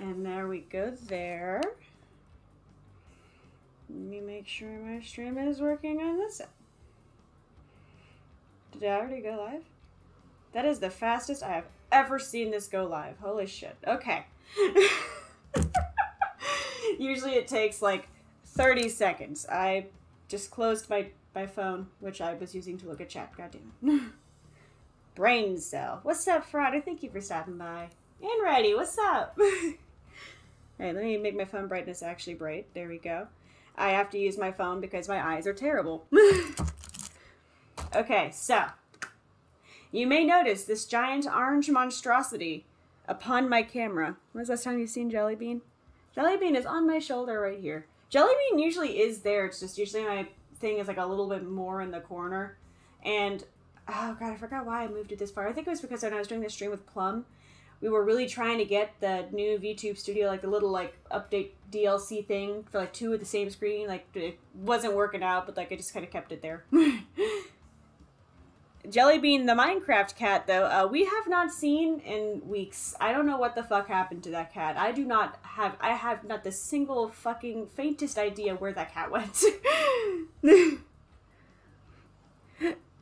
And there we go there. Let me make sure my stream is working on this. Did I already go live? That is the fastest I have ever seen this go live. Holy shit. Okay. Usually it takes like 30 seconds. I just closed my, my phone, which I was using to look at chat. God damn it. Brain cell. What's up, Friday? Thank you for stopping by. And ready. What's up? Alright, let me make my phone brightness actually bright. There we go. I have to use my phone because my eyes are terrible. okay, so you may notice this giant orange monstrosity upon my camera. When was the last time you've seen Jellybean? Jellybean is on my shoulder right here. Jellybean usually is there. It's just usually my thing is like a little bit more in the corner. And oh god, I forgot why I moved it this far. I think it was because when I was doing the stream with Plum, we were really trying to get the new VTube Studio, like the little like update DLC thing for like two of the same screen. Like it wasn't working out, but like I just kind of kept it there. Jellybean, the Minecraft cat, though, uh, we have not seen in weeks. I don't know what the fuck happened to that cat. I do not have, I have not the single fucking faintest idea where that cat went.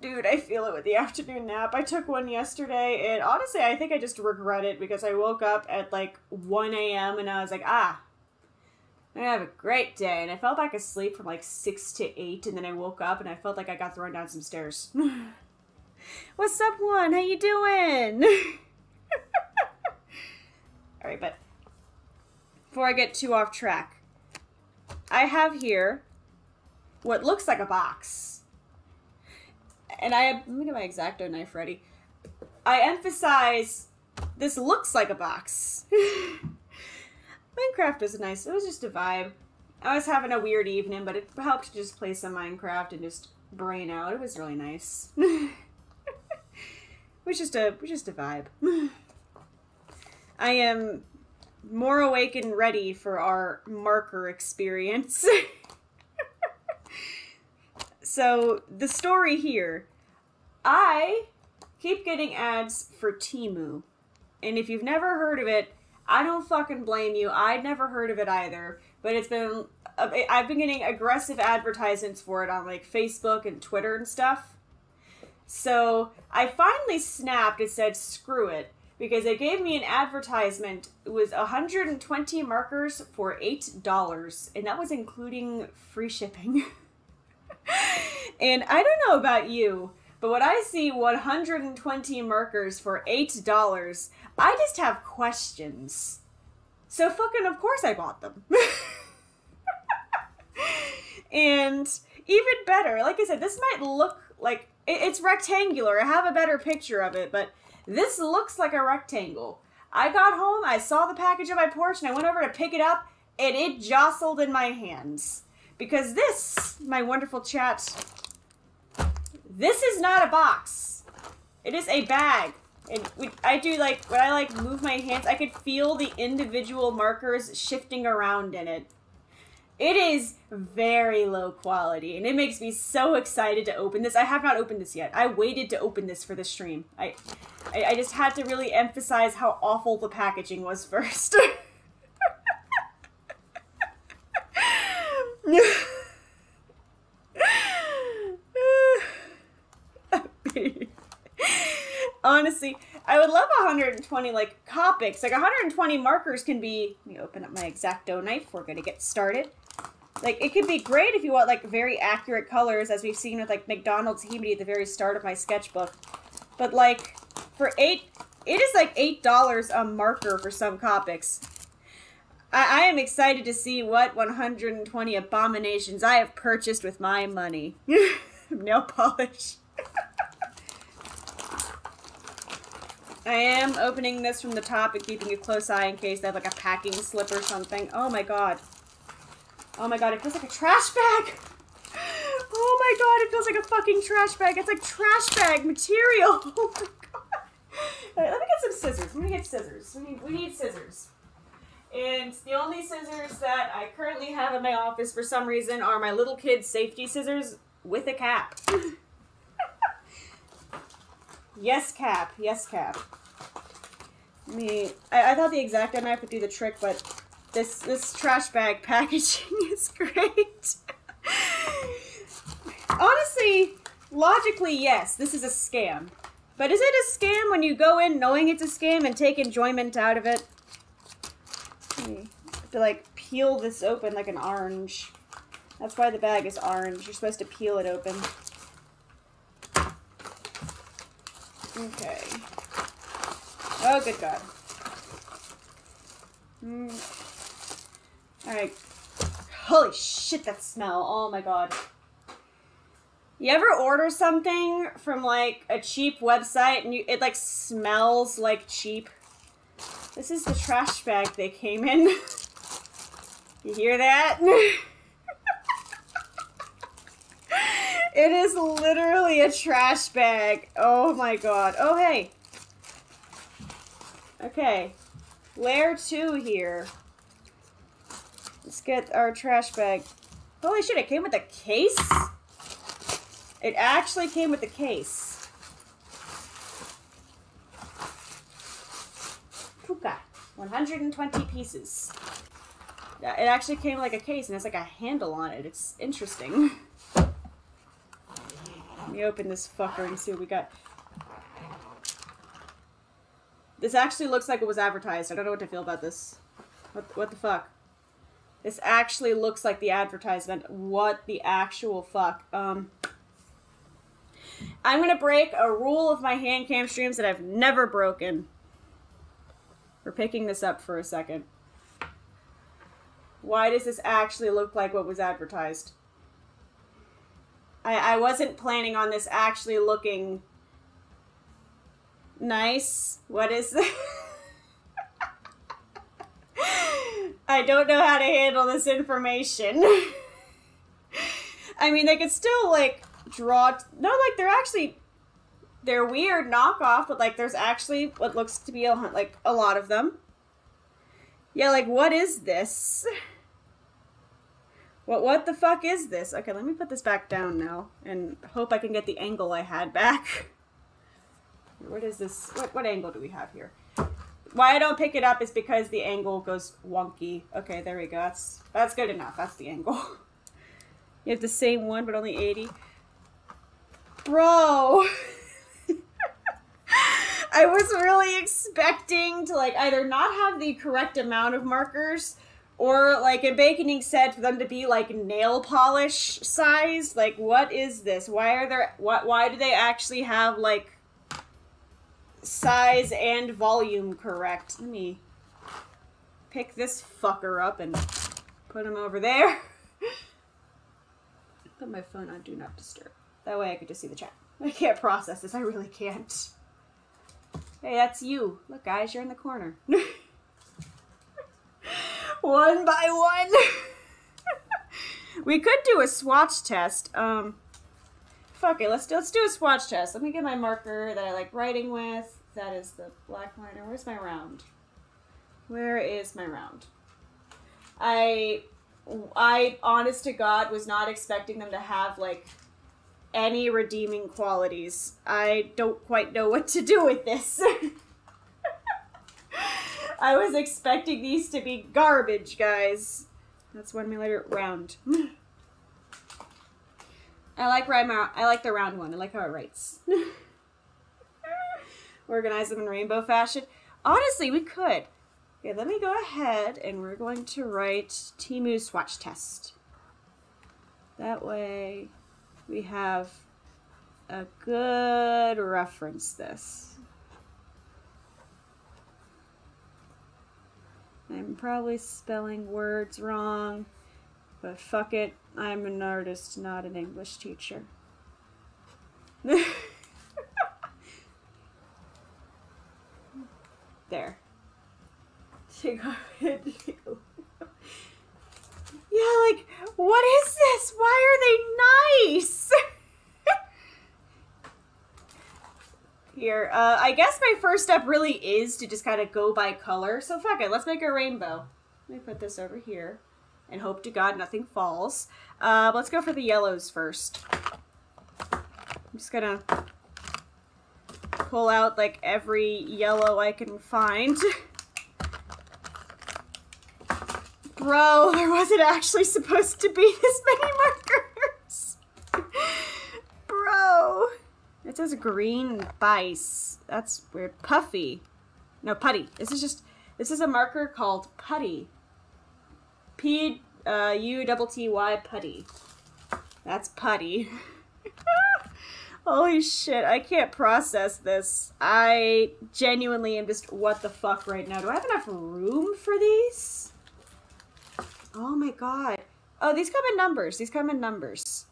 Dude, I feel it with the afternoon nap. I took one yesterday, and honestly, I think I just regret it because I woke up at like 1 a.m. and I was like, ah, I'm gonna have a great day. And I fell back asleep from like 6 to 8, and then I woke up and I felt like I got thrown down some stairs. What's up, one? How you doing? All right, but before I get too off track, I have here what looks like a box and I have, let me get my X-Acto knife ready. I emphasize this looks like a box. Minecraft was nice. It was just a vibe. I was having a weird evening, but it helped to just play some Minecraft and just brain out. It was really nice. it was just a it was just a vibe. I am more awake and ready for our marker experience. So the story here, I keep getting ads for Temu. And if you've never heard of it, I don't fucking blame you. I'd never heard of it either. But it's been, I've been getting aggressive advertisements for it on like Facebook and Twitter and stuff. So I finally snapped and said, screw it. Because they gave me an advertisement. It was 120 markers for $8. And that was including free shipping. and I don't know about you, but when I see 120 markers for $8, I just have questions. So fucking of course I bought them. and even better, like I said, this might look like it's rectangular. I have a better picture of it, but this looks like a rectangle. I got home, I saw the package on my porch, and I went over to pick it up, and it jostled in my hands. Because this, my wonderful chat, this is not a box. It is a bag. And I do like, when I like move my hands, I could feel the individual markers shifting around in it. It is very low quality, and it makes me so excited to open this. I have not opened this yet. I waited to open this for the stream. I, I, I just had to really emphasize how awful the packaging was first. Honestly, I would love 120 like Copics. Like 120 markers can be. Let me open up my X-Acto knife. We're gonna get started. Like it could be great if you want like very accurate colors, as we've seen with like McDonald's Himari at the very start of my sketchbook. But like for eight, it is like eight dollars a marker for some Copics. I, I am excited to see what 120 abominations I have purchased with my money. Nail polish. I am opening this from the top and keeping a close eye in case they have like a packing slip or something. Oh my god. Oh my god, it feels like a trash bag! Oh my god, it feels like a fucking trash bag. It's like trash bag material. Oh my god. Alright, let me get some scissors. Let me get scissors. We need, we need scissors. And the only scissors that I currently have in my office for some reason are my little kid safety scissors with a cap. yes, cap. Yes, cap. I, I thought the X-Acto knife would do the trick, but this this trash bag packaging is great. Honestly, logically, yes, this is a scam. But is it a scam when you go in knowing it's a scam and take enjoyment out of it? To like peel this open like an orange. That's why the bag is orange. You're supposed to peel it open. Okay. Oh, good God. Mm. Alright. Holy shit, that smell. Oh my god. You ever order something from like a cheap website and you it like smells like cheap? This is the trash bag they came in. you hear that? it is literally a trash bag. Oh my god. Oh hey. Okay. Layer 2 here. Let's get our trash bag. Holy shit, it came with a case? It actually came with a case. Puka. 120 pieces. It actually came like a case and it's like a handle on it. It's interesting. Let me open this fucker and see what we got. This actually looks like it was advertised. I don't know what to feel about this. What, what the fuck? This actually looks like the advertisement. What the actual fuck? Um, I'm going to break a rule of my hand cam streams that I've never broken. We're picking this up for a second. Why does this actually look like what was advertised? I, I wasn't planning on this actually looking Nice. What is this? I don't know how to handle this information. I mean, they could still, like, draw... No, like, they're actually... They're weird knockoff, but, like, there's actually what looks to be, a, like, a lot of them. Yeah, like, what is this? What, what the fuck is this? Okay, let me put this back down now and hope I can get the angle I had back. What is this? What, what angle do we have here? Why I don't pick it up is because the angle goes wonky. Okay, there we go. That's, that's good enough. That's the angle. You have the same one, but only 80. Bro! I was really expecting to like either not have the correct amount of markers or like a Baconing set for them to be like nail polish size. Like what is this? Why are there what why do they actually have like size and volume correct. Let me pick this fucker up and put him over there. Put my phone on Do Not Disturb. That way I could just see the chat. I can't process this. I really can't. Hey, that's you. Look, guys, you're in the corner. one by one. we could do a swatch test. Um, fuck it. Let's do, let's do a swatch test. Let me get my marker that I like writing with. That is the black liner. Where's my round? Where is my round? I, I, honest to God, was not expecting them to have, like, any redeeming qualities. I don't quite know what to do with this. I was expecting these to be garbage, guys. That's one millimeter round. I like. I like the round one. I like how it writes. organize them in rainbow fashion. Honestly, we could. Okay, let me go ahead and we're going to write Temu swatch test. That way we have a good reference this. I'm probably spelling words wrong, but fuck it, I'm an artist, not an English teacher. There. yeah, like, what is this? Why are they nice? Here, uh, I guess my first step really is to just kind of go by color. So fuck it, let's make a rainbow. Let me put this over here and hope to God nothing falls. Uh, let's go for the yellows first. I'm just gonna pull out like every yellow I can find. Bro, there wasn't actually supposed to be this many markers. Bro. It says green bice. That's weird. Puffy. No, putty. This is just, this is a marker called putty. P uh, U double T Y putty. That's putty. Holy shit, I can't process this. I genuinely am just what the fuck right now. Do I have enough room for these? Oh my god. Oh, these come in numbers. These come in numbers.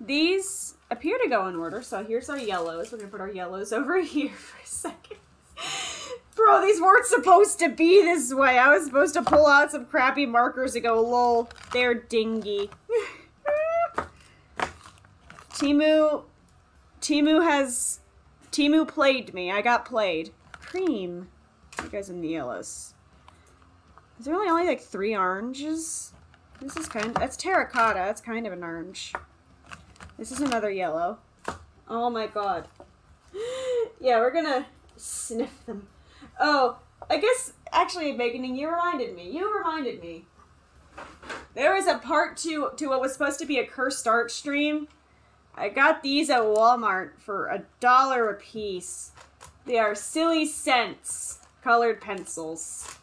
These appear to go in order, so here's our yellows. We're gonna put our yellows over here for a second. Bro, these weren't supposed to be this way. I was supposed to pull out some crappy markers and go, lol, they're dingy. Temu, Temu has, Temu played me. I got played. Cream. You guys in the yellows. Is there really only like three oranges? This is kind of, that's terracotta. That's kind of an orange. This is another yellow. Oh my god. yeah, we're gonna sniff them. Oh, I guess, actually, Megan, you reminded me. You reminded me. There was a part two to what was supposed to be a cursed art stream. I got these at Walmart for a dollar a piece. They are Silly Scents colored pencils.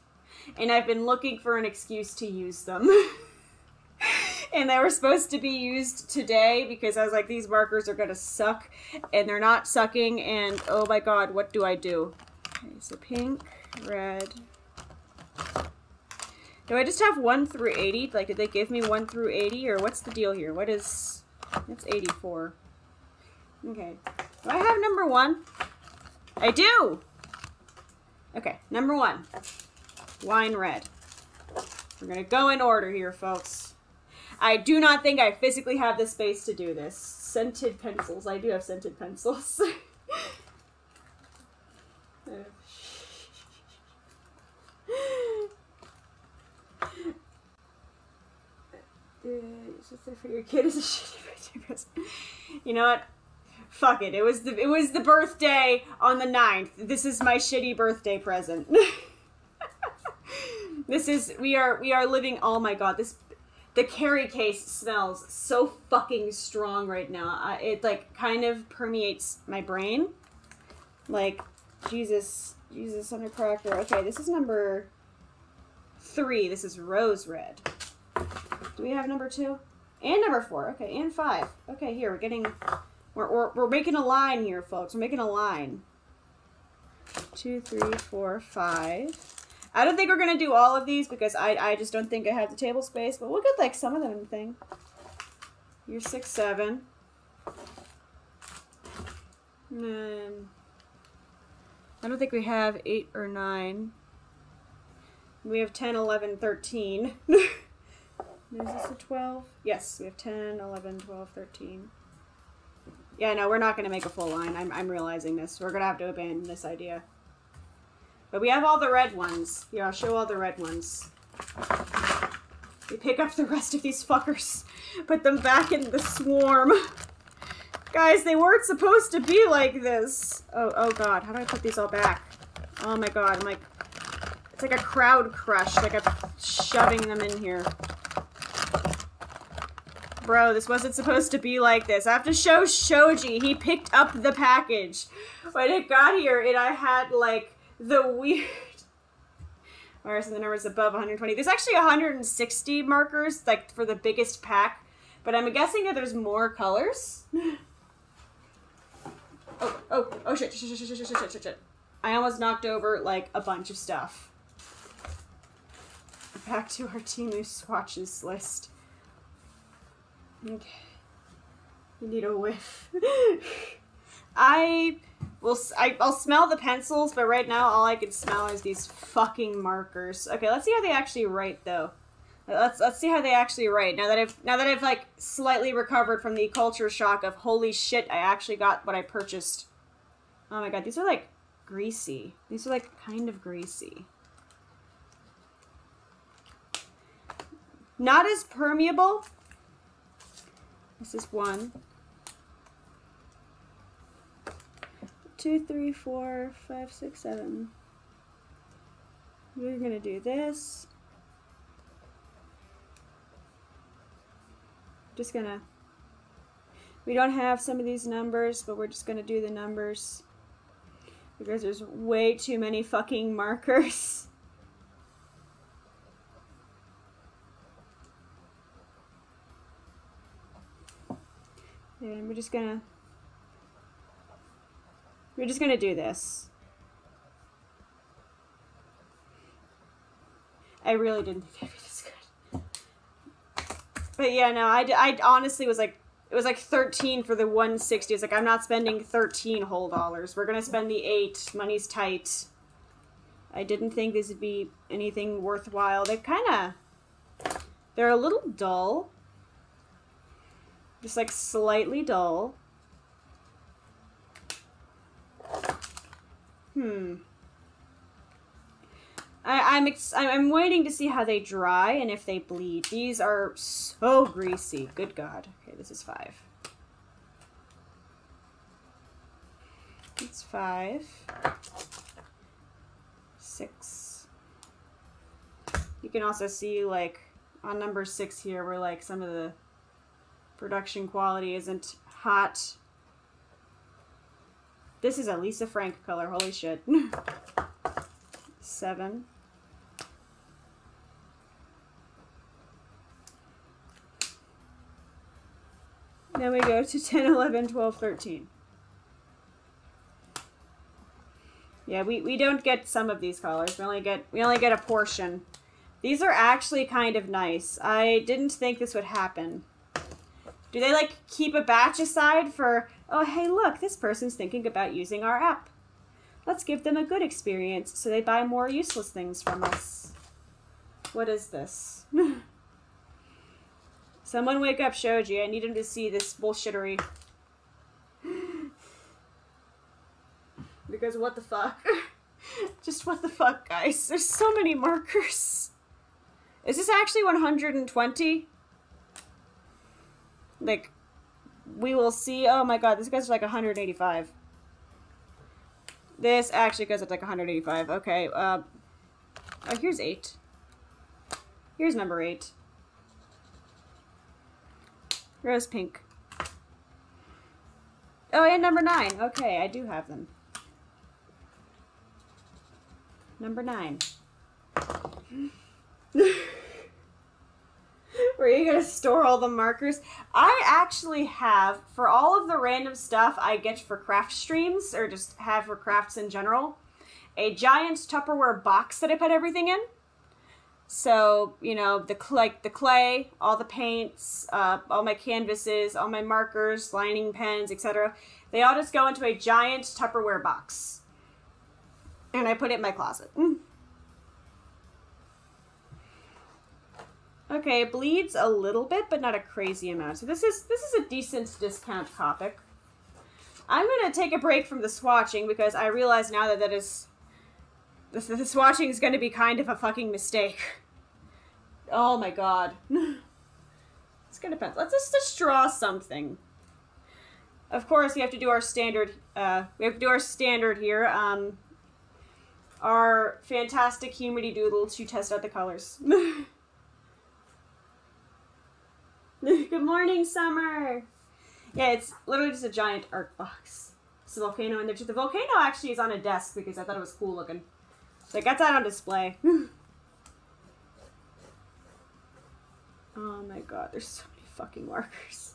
And I've been looking for an excuse to use them. and they were supposed to be used today because I was like, these markers are going to suck. And they're not sucking. And oh my god, what do I do? Okay, so pink, red. Do I just have 1 through 80? Like, did they give me 1 through 80? Or what's the deal here? What is... That's 84. Okay. Do I have number 1? I do! Okay, number 1. Wine red. We're going to go in order here, folks. I do not think I physically have the space to do this. Scented pencils. I do have scented pencils. your kid is a shitty birthday. You know what? Fuck it. It was the it was the birthday on the 9th. This is my shitty birthday present. this is we are we are living oh my god, this the carry case smells so fucking strong right now. I, it like kind of permeates my brain. Like Jesus, Jesus under cracker. Okay, this is number 3. This is rose red. Do we have number 2? And number four. Okay, and five. Okay, here, we're getting... We're, we're, we're making a line here, folks. We're making a line. Two, three, four, five. I don't think we're going to do all of these because I, I just don't think I have the table space. But we'll get, like, some of them thing. You're six, seven. And then... I don't think we have eight or nine. We have 10, 11, 13. Is this a 12? Yes, we have 10, 11, 12, 13. Yeah, no, we're not going to make a full line. I'm, I'm realizing this. We're going to have to abandon this idea. But we have all the red ones. Here, I'll show all the red ones. We pick up the rest of these fuckers. Put them back in the swarm. Guys, they weren't supposed to be like this. Oh, oh god. How do I put these all back? Oh my god. I'm like... It's like a crowd crush. Like I'm shoving them in here. Bro, this wasn't supposed to be like this. I have to show Shoji. He picked up the package. When it got here, and I had, like, the weird or so the numbers above 120. There's actually 160 markers, like for the biggest pack, but I'm guessing that there's more colors. oh, oh, oh shit, shit, shit, shit, shit, shit, shit. I almost knocked over like a bunch of stuff. Back to our Temu swatches list. Okay. You need a whiff. I will. I, I'll smell the pencils, but right now all I can smell is these fucking markers. Okay, let's see how they actually write though. Let's let's see how they actually write. Now that I've now that I've like slightly recovered from the culture shock of holy shit, I actually got what I purchased. Oh my god, these are like greasy. These are like kind of greasy. Not as permeable this is one. Two, three, four, five, six, seven. We're gonna do this. Just gonna, we don't have some of these numbers, but we're just gonna do the numbers because there's way too many fucking markers. And we're just gonna, we're just gonna do this. I really didn't think it'd be this good. But yeah, no, I, I honestly was like, it was like 13 for the 160. It's like, I'm not spending 13 whole dollars. We're going to spend the 8. Money's tight. I didn't think this would be anything worthwhile. They kind of, they're a little dull. Just like slightly dull. Hmm. I, I'm ex- I'm waiting to see how they dry and if they bleed. These are so greasy. Good God. Okay, this is five. It's five. Six. You can also see like on number six here where like some of the production quality isn't hot. This is a Lisa Frank color. Holy shit. Seven. Then we go to 10, 11, 12, 13. Yeah, we, we don't get some of these colors. We only get we only get a portion. These are actually kind of nice. I didn't think this would happen. Do they like keep a batch aside for, oh hey look, this person's thinking about using our app. Let's give them a good experience so they buy more useless things from us. What is this? Someone wake up Shoji. I need him to see this bullshittery. because what the fuck? Just what the fuck, guys? There's so many markers. Is this actually 120? Like, we will see. Oh my god, this guy's like 185. This actually goes up like 185. Okay, uh, oh, here's 8. Here's number 8. Rose pink. Oh, and number nine. Okay, I do have them. Number nine. Where are you going to store all the markers? I actually have, for all of the random stuff I get for craft streams, or just have for crafts in general, a giant Tupperware box that I put everything in. So, you know, the like the clay, all the paints, uh, all my canvases, all my markers, lining pens, etc. They all just go into a giant Tupperware box. And I put it in my closet. Mm. Okay, it bleeds a little bit, but not a crazy amount. So this is this is a decent discount Copic. I'm going to take a break from the swatching because I realize now that that is this, this watching is going to be kind of a fucking mistake. Oh my god. it's gonna depend. Let's just, just draw something. Of course, we have to do our standard, uh, we have to do our standard here. Um, our fantastic humidity doodle to test out the colors. Good morning, Summer! Yeah, it's literally just a giant art box. It's a volcano in there. The volcano actually is on a desk because I thought it was cool looking. So I got that on display. oh my god, there's so many fucking markers.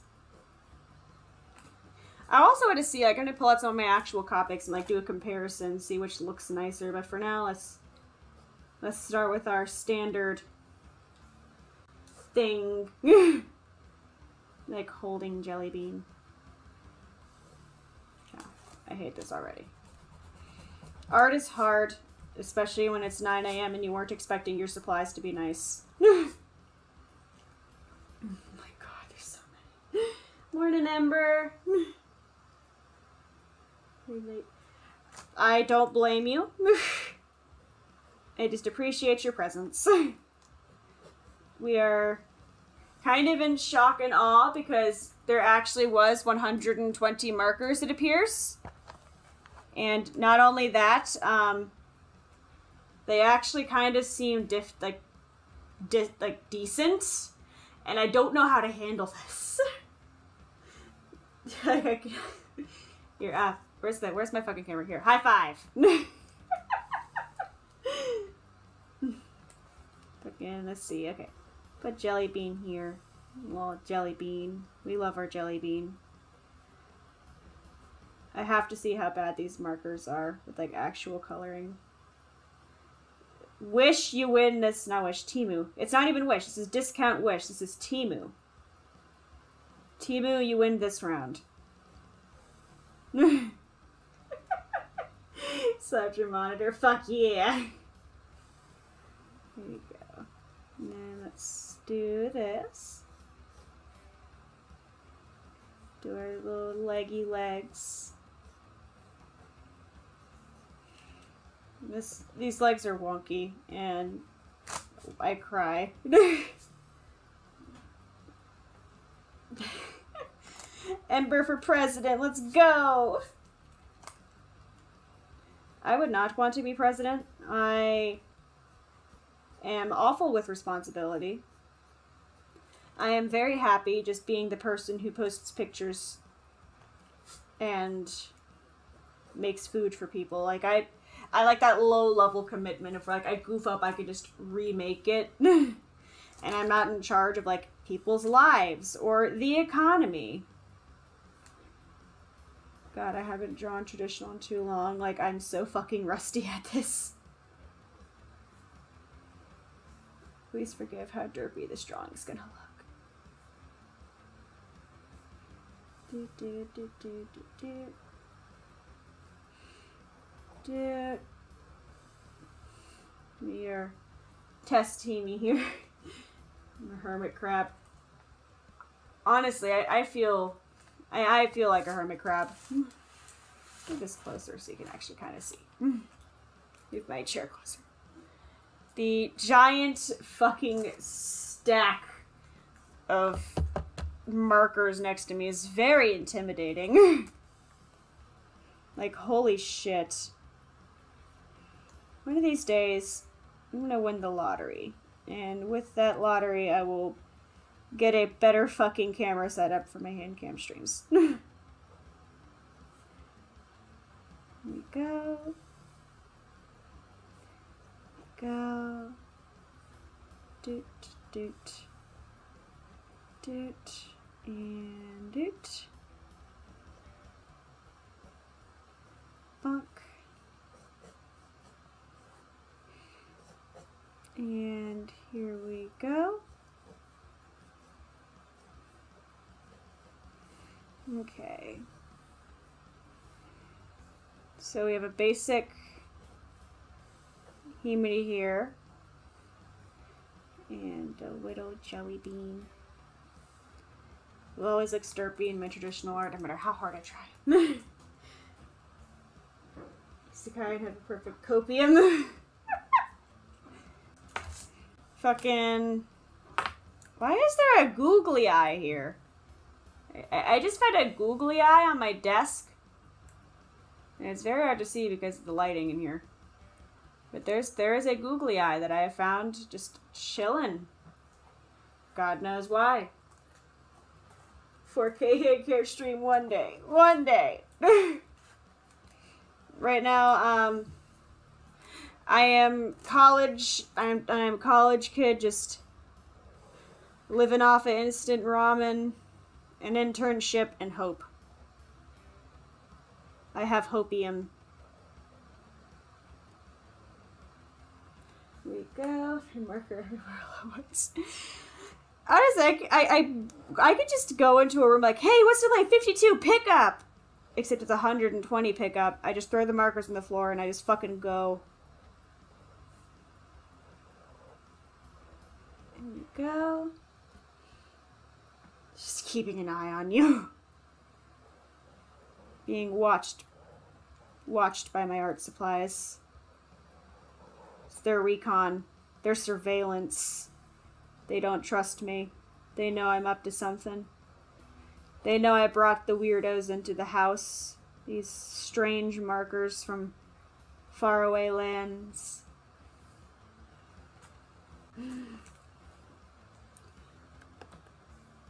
I also want to see, like, I'm going to pull out some of my actual Copics and, like, do a comparison, see which looks nicer. But for now, let's, let's start with our standard thing. like, holding Jelly Bean. Yeah, I hate this already. Art is hard especially when it's 9 a.m. and you weren't expecting your supplies to be nice. oh my god, there's so many. Morning, Ember. I don't blame you. I just appreciate your presence. we are kind of in shock and awe because there actually was 120 markers, it appears. And not only that, um, they actually kind of seem diff like, di- like decent, and I don't know how to handle this. Here, ah, where's the where's my fucking camera? Here, high five. Fucking, let's see. Okay, put jelly bean here. Well, jelly bean. We love our jelly bean. I have to see how bad these markers are with like actual coloring. Wish you win this, not Wish, Temu. It's not even Wish, this is Discount Wish, this is Temu. Temu, you win this round. Slapped your monitor, fuck yeah. Here you go. Then let's do this. Do our little leggy legs. This these legs are wonky and I cry. Ember for president, let's go! I would not want to be president. I am awful with responsibility. I am very happy just being the person who posts pictures and makes food for people. Like I I like that low level commitment of like I goof up, I can just remake it. and I'm not in charge of like people's lives or the economy. God, I haven't drawn traditional in too long. Like I'm so fucking rusty at this. Please forgive how derpy this drawing is gonna look. Do, do, do, do, do, do. Do. We are test teamy here. I'm a hermit crab. Honestly, I, I feel I, I feel like a hermit crab. Get this closer so you can actually kind of see. Move my chair closer the giant fucking stack of markers next to me is very intimidating. like, holy shit. One of these days, I'm gonna win the lottery. And with that lottery, I will get a better fucking camera setup for my hand cam streams. We go go. Doot, doot, doot, and it. Funk. And here we go. Okay. So we have a basic Himari here. And a little jelly bean. Will always look derpy in my traditional art, no matter how hard I try. Sakai have a perfect copium. Fucking. Why is there a googly eye here? I, I just found a googly eye on my desk. And it's very hard to see because of the lighting in here. But there's there is a googly eye that I have found just chilling. God knows why. 4K hair stream one day. One day. right now, um I am college I'm I'm a college kid just living off of instant ramen, an internship, and hope. I have hopium. we go. Marker everywhere all at once. Honestly, I, I, I could just go into a room like, hey, what's the like 52 pickup? Except it's 120 pickup. I just throw the markers on the floor and I just fucking go. There you go. Just keeping an eye on you. Being watched. Watched by my art supplies It's their recon, their surveillance. They don't trust me. They know I'm up to something. They know I brought the weirdos into the house These strange markers from faraway lands.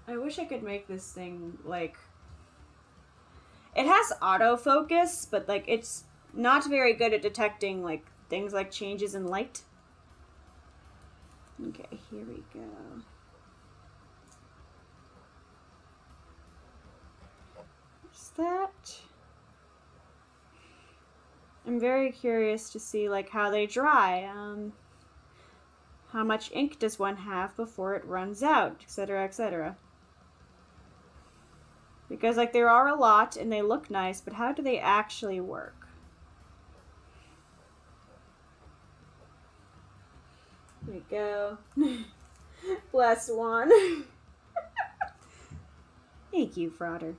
I wish I could make this thing like it has autofocus, but like it's not very good at detecting like things like changes in light. Okay, here we go. Is that? I'm very curious to see like how they dry. Um, how much ink does one have before it runs out, etc., etc. Because like there are a lot and they look nice, but how do they actually work? We go. Bless one. Thank you, Frauder.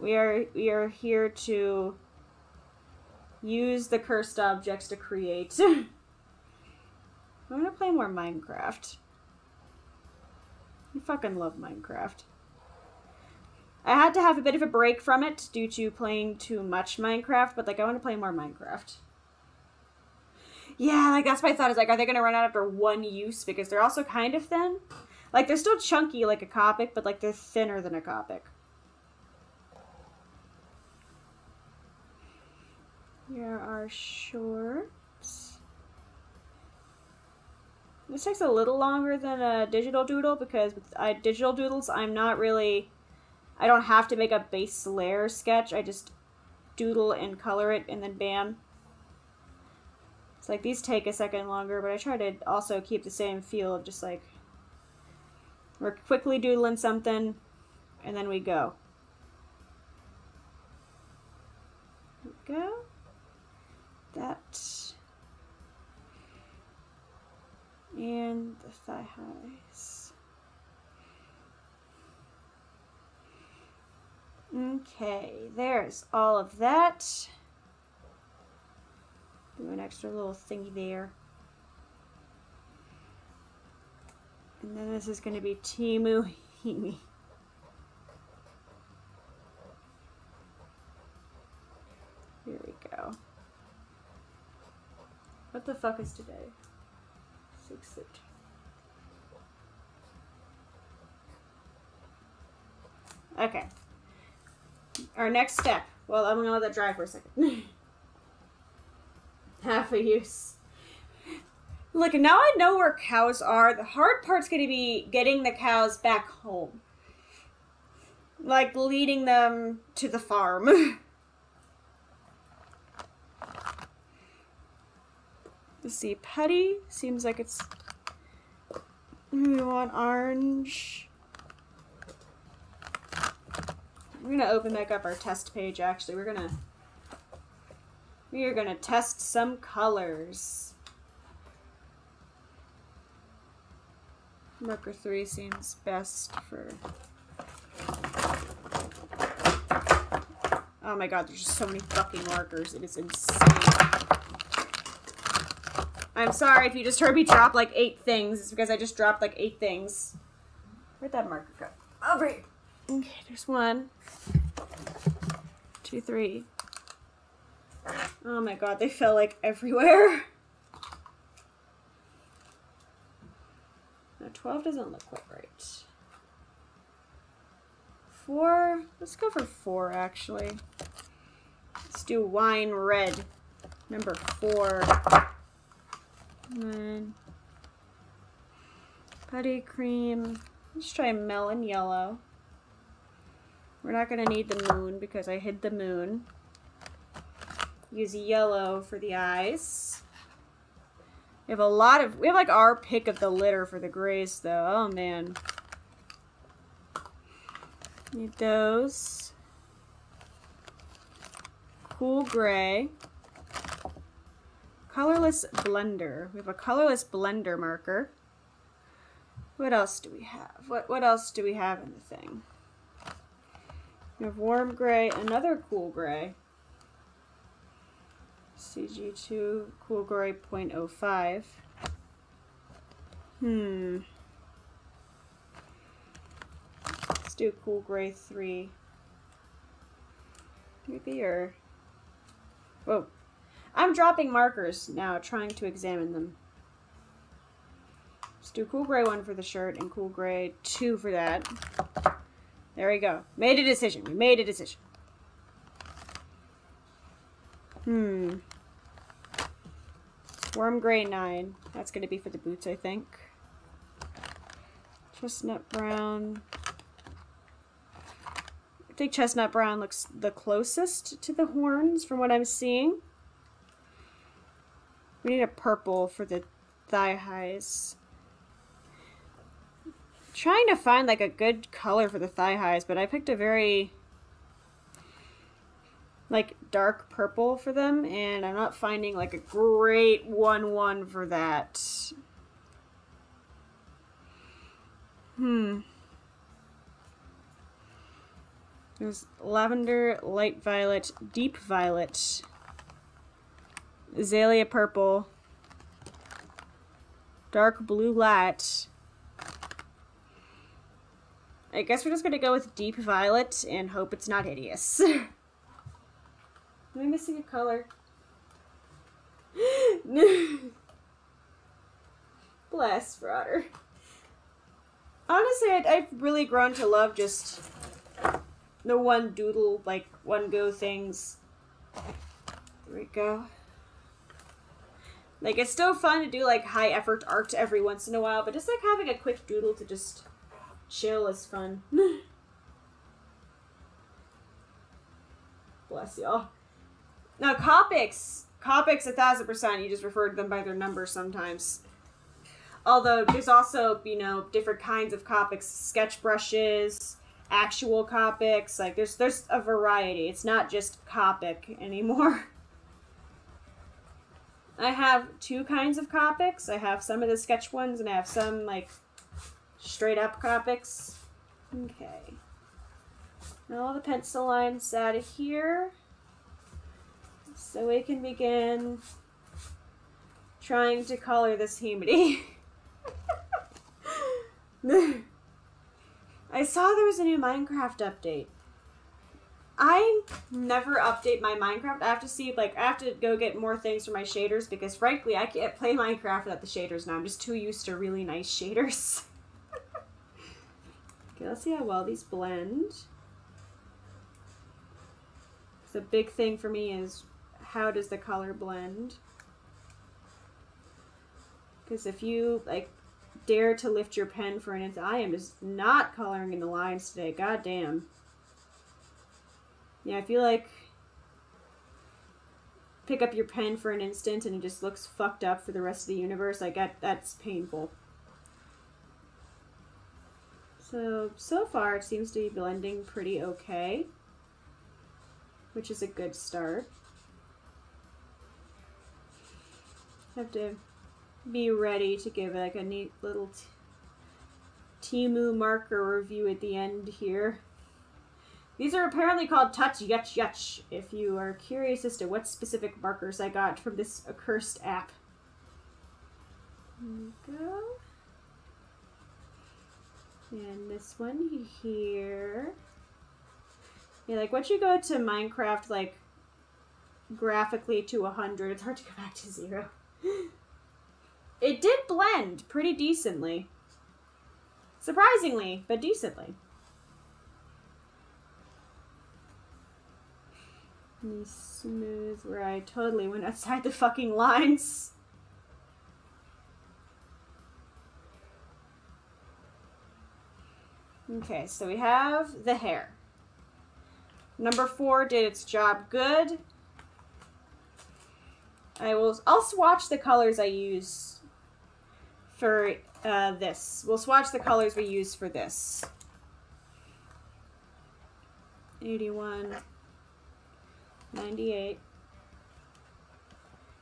we are we are here to use the cursed objects to create. I'm gonna play more Minecraft. I fucking love Minecraft. I had to have a bit of a break from it due to playing too much Minecraft, but like I want to play more Minecraft. Yeah, like that's my thought is like, are they gonna run out after one use? Because they're also kind of thin. Like they're still chunky like a Copic, but like they're thinner than a Copic. Here are shorts. This takes a little longer than a digital doodle because with digital doodles, I'm not really, I don't have to make a base layer sketch. I just doodle and color it and then bam. It's like these take a second longer, but I try to also keep the same feel of just like we're quickly doodling something and then we go. Go. That. And the thigh highs. Okay, there's all of that. Do an extra little thingy there. And then this is going to be Temu Himi. Here we go. What the fuck is today? 6 Okay. Our next step. Well, I'm gonna let that dry for a second. half a use. Look, now I know where cows are. The hard part's going to be getting the cows back home. Like, leading them to the farm. Let's see, Putty seems like it's... We want orange. We're going to open back up our test page, actually. We're going to we are going to test some colors. Marker 3 seems best for... Oh my god, there's just so many fucking markers. It is insane. I'm sorry if you just heard me drop like eight things. It's because I just dropped like eight things. Where'd that marker go? Over here. Okay, there's one, two, three, Oh my god, they fell like everywhere. No, 12 doesn't look quite right. Four, let's go for four actually. Let's do wine red. Number four. And putty cream. Let's try melon yellow. We're not to need the moon because I hid the moon. Use yellow for the eyes. We have a lot of, we have like our pick of the litter for the grays though. Oh man. Need those. Cool gray. Colorless blender. We have a colorless blender marker. What else do we have? What what else do we have in the thing? We have warm gray, another cool gray. CG2 Cool Gray 0.05. Hmm. Let's do Cool Gray 3. maybe, or... Whoa. I'm dropping markers now, trying to examine them. Let's do cool gray one for the shirt and cool gray two for that. There we go. Made a decision. We made a decision. Hmm. Warm gray nine. That's going to be for the boots, I think. Chestnut brown. I think chestnut brown looks the closest to the horns from what I'm seeing. We need a purple for the thigh highs. Trying to find like a good color for the thigh highs, but I picked a very like dark purple for them and I'm not finding like a great 1-1 for that. Hmm. There's lavender, light violet, deep violet, azalea purple, dark blue light. I guess we're just gonna go with deep violet and hope it's not hideous. Am I missing a color? Bless Frauder. Honestly, i I've really grown to love just the one doodle, like, one go things. There we go. Like, it's still fun to do, like, high effort art every once in a while, but just, like, having a quick doodle to just chill is fun. Bless y'all. Now, Copics. Copics, a thousand percent, you just refer to them by their number sometimes. Although, there's also, you know, different kinds of Copics. Sketch brushes, actual Copics. Like there's there's a variety. It's not just Copic anymore. I have two kinds of Copics. I have some of the sketch ones and I have some like straight up Copics. Okay. All the pencil lines out of here. So we can begin trying to color this Himari. I saw there was a new Minecraft update. I never update my Minecraft. I have to see, like, I have to go get more things for my shaders because, frankly, I can't play Minecraft without the shaders now. I'm just too used to really nice shaders. okay, let's see how well these blend. The big thing for me is how does the color blend? Because if you, like, dare to lift your pen for an instant. I am just not coloring in the lines today. God damn. Yeah, I feel like pick up your pen for an instant and it just looks fucked up for the rest of the universe. Like, that, that's painful. So, so far it seems to be blending pretty okay. Which is a good start. Have to be ready to give like a neat little Temu marker review at the end here. These are apparently called Touch Yutch Yutch if you are curious as to what specific markers I got from this accursed app. Go. And this one here. Yeah, like once you go to Minecraft, like graphically to 100, it's hard to go back to zero. It did blend pretty decently. Surprisingly, but decently. Me smooth where I totally went outside the fucking lines. Okay, so we have the hair. Number four did its job good. I will, I'll swatch the colors I use for uh, this. We'll swatch the colors we use for this. 81, 98.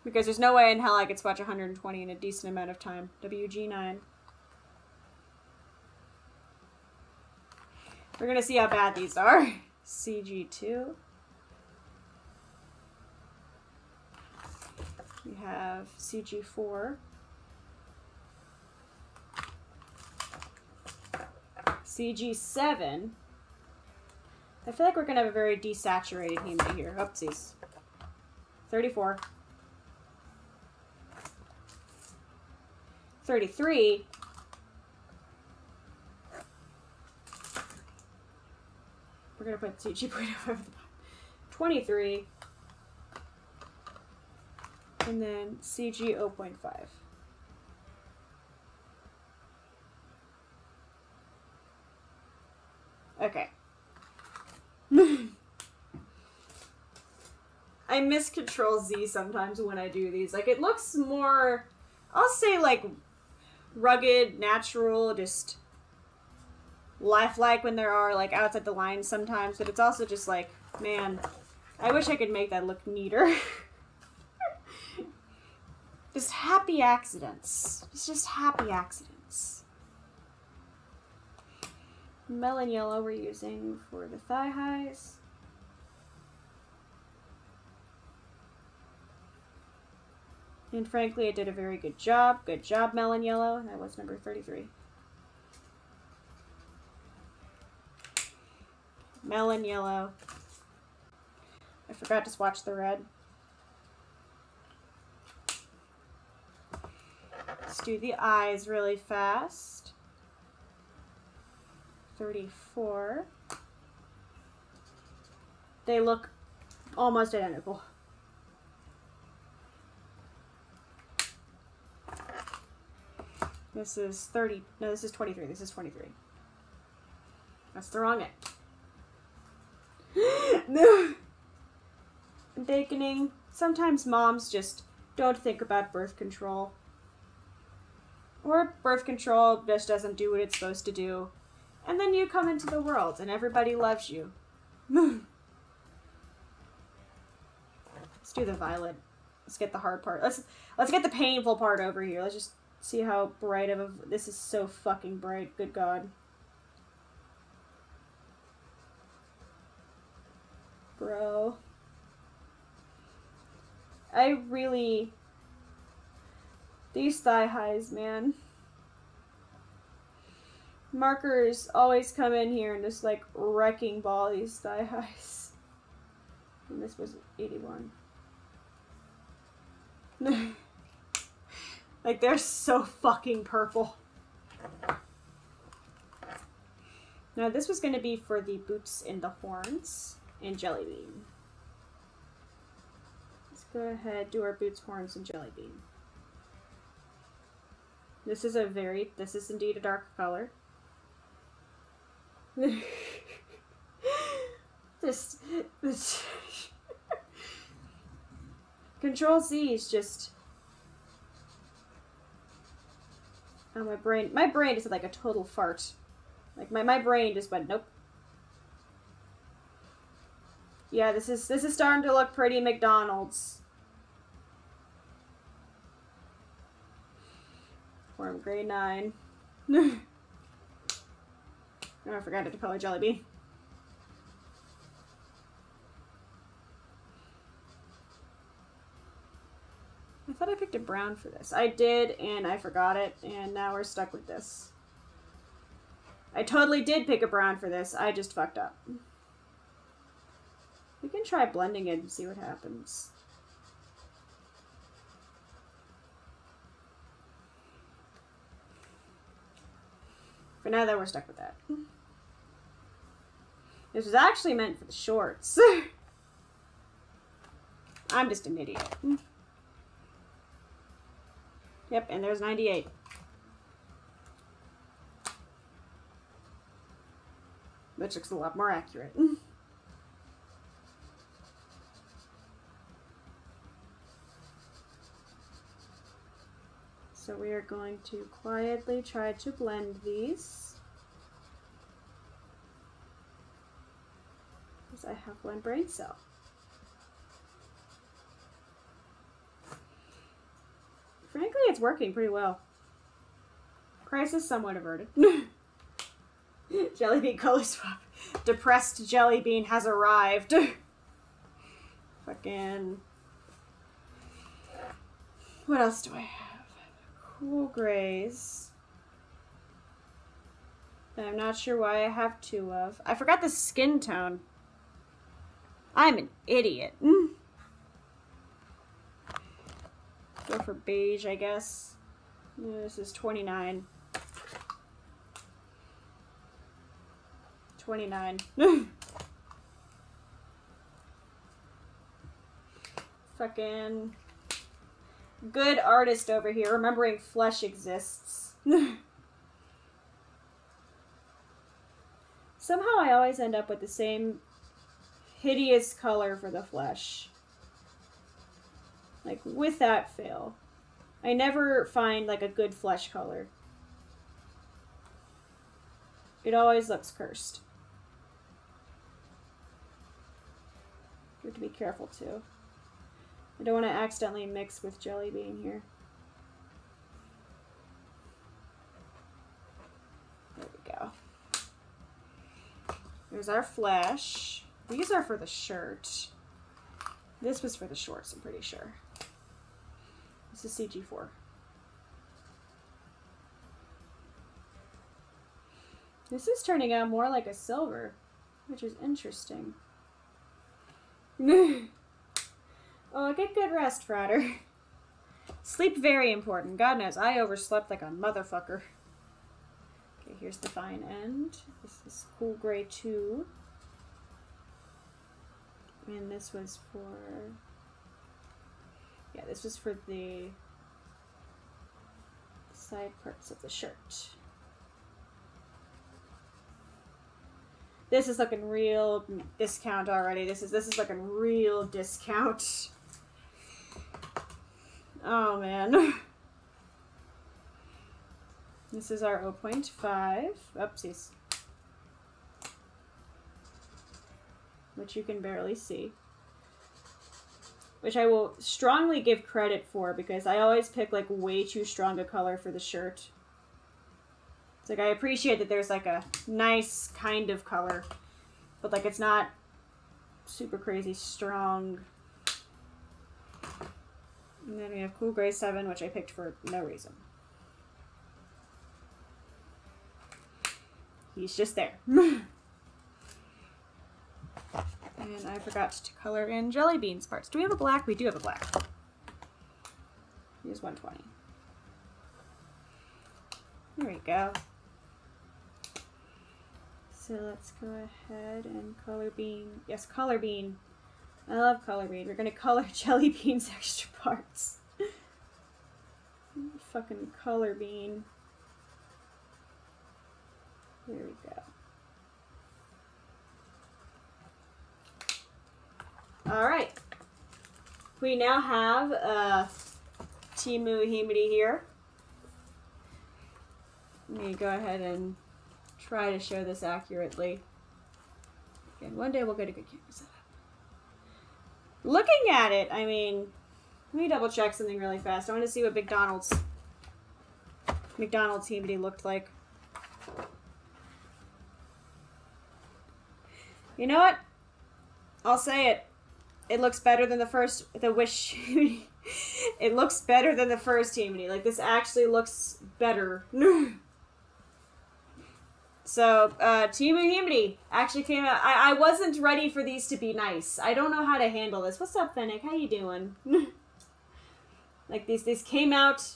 Because there's no way in hell I could swatch 120 in a decent amount of time. WG9. We're going to see how bad these are. CG2. Have CG4. CG7, I feel like we're gonna have a very desaturated Hime here. Oopsies. 34. 33. We're gonna put CG point over the bottom. 23. And then CG 0.5. Okay. I miss Control Z sometimes when I do these. Like, it looks more, I'll say, like, rugged, natural, just lifelike when there are, like, outside the lines sometimes. But it's also just like, man, I wish I could make that look neater. just happy accidents. It's just happy accidents. Melon yellow we're using for the thigh highs. And frankly, it did a very good job. Good job, Melon Yellow. That was number 33. Melon Yellow. I forgot to swatch the red. Let's do the eyes really fast. 34. They look almost identical. This is 30. No, this is 23. This is 23. That's the wrong end. no. Awakening. Sometimes moms just don't think about birth control. Or birth control just doesn't do what it's supposed to do. And then you come into the world and everybody loves you. Let's do the violet. Let's get the hard part. Let's let's get the painful part over here. Let's just See how bright of a... This is so fucking bright. Good God. Bro. I really... These thigh highs, man. Markers always come in here and just like wrecking ball these thigh highs. And this was 81. Like, they're so fucking purple. Now, this was going to be for the boots and the horns and jelly bean. Let's go ahead, do our boots, horns, and jelly bean. This is a very, this is indeed a dark color. this, this Control Z is just Oh, my brain. My brain is like a total fart. Like my, my brain just went nope. Yeah, this is this is starting to look pretty McDonald's. Grade nine. oh, I forgot to call color jelly bean. I thought I picked a brown for this. I did, and I forgot it, and now we're stuck with this. I totally did pick a brown for this. I just fucked up. We can try blending it and see what happens. For now, though, we're stuck with that. This was actually meant for the shorts. I'm just an idiot. Yep, and there's 98. Which looks a lot more accurate. so we are going to quietly try to blend these. Because I have one brain cell. Frankly, it's working pretty well. Crisis somewhat averted. Jellybean color swap. Depressed Jellybean has arrived. Fucking. What else do I have? Cool grays. I'm not sure why I have two of. I forgot the skin tone. I'm an idiot. Mm. Go for beige, I guess. This is 29. 29. Fucking good artist over here, remembering flesh exists. Somehow I always end up with the same hideous color for the flesh. Like, without fail. I never find, like, a good flesh color. It always looks cursed. You have to be careful, too. I don't want to accidentally mix with jelly bean here. There we go. There's our flesh. These are for the shirt. This was for the shorts, I'm pretty sure. This is CG4. This is turning out more like a silver, which is interesting. Oh, get good rest, Frater. Sleep very important. God knows, I overslept like a motherfucker. Okay, here's the fine end. This is cool gray 2. And this was for... Yeah, this was for the side parts of the shirt. This is looking real discount already. This is this is looking real discount. Oh man. This is our 0.5. Oopsies. Which you can barely see. Which I will strongly give credit for because I always pick like way too strong a color for the shirt. It's like I appreciate that there's like a nice kind of color, but like it's not super crazy strong. And then we have Cool Gray 7, which I picked for no reason. He's just there. and I forgot to color in Jelly Beans parts. Do we have a black? We do have a black. Here's 120. There we go. So let's go ahead and color bean. Yes, color bean. I love color bean. We're gonna color jelly beans extra parts. Fucking color bean. Here we go. Alright. We now have uh, Temu Himari here. Let me go ahead and try to show this accurately. Again, one day we'll get a good camera setup. Looking at it, I mean, let me double check something really fast. I want to see what McDonald's McDonald's Himari looked like. You know what? I'll say it. It looks better than the first, the Wish It looks better than the first Himari. Like, this actually looks better. so, uh, Temu Himari actually came out. I, I wasn't ready for these to be nice. I don't know how to handle this. What's up, Fennec? How you doing? like, these, these came out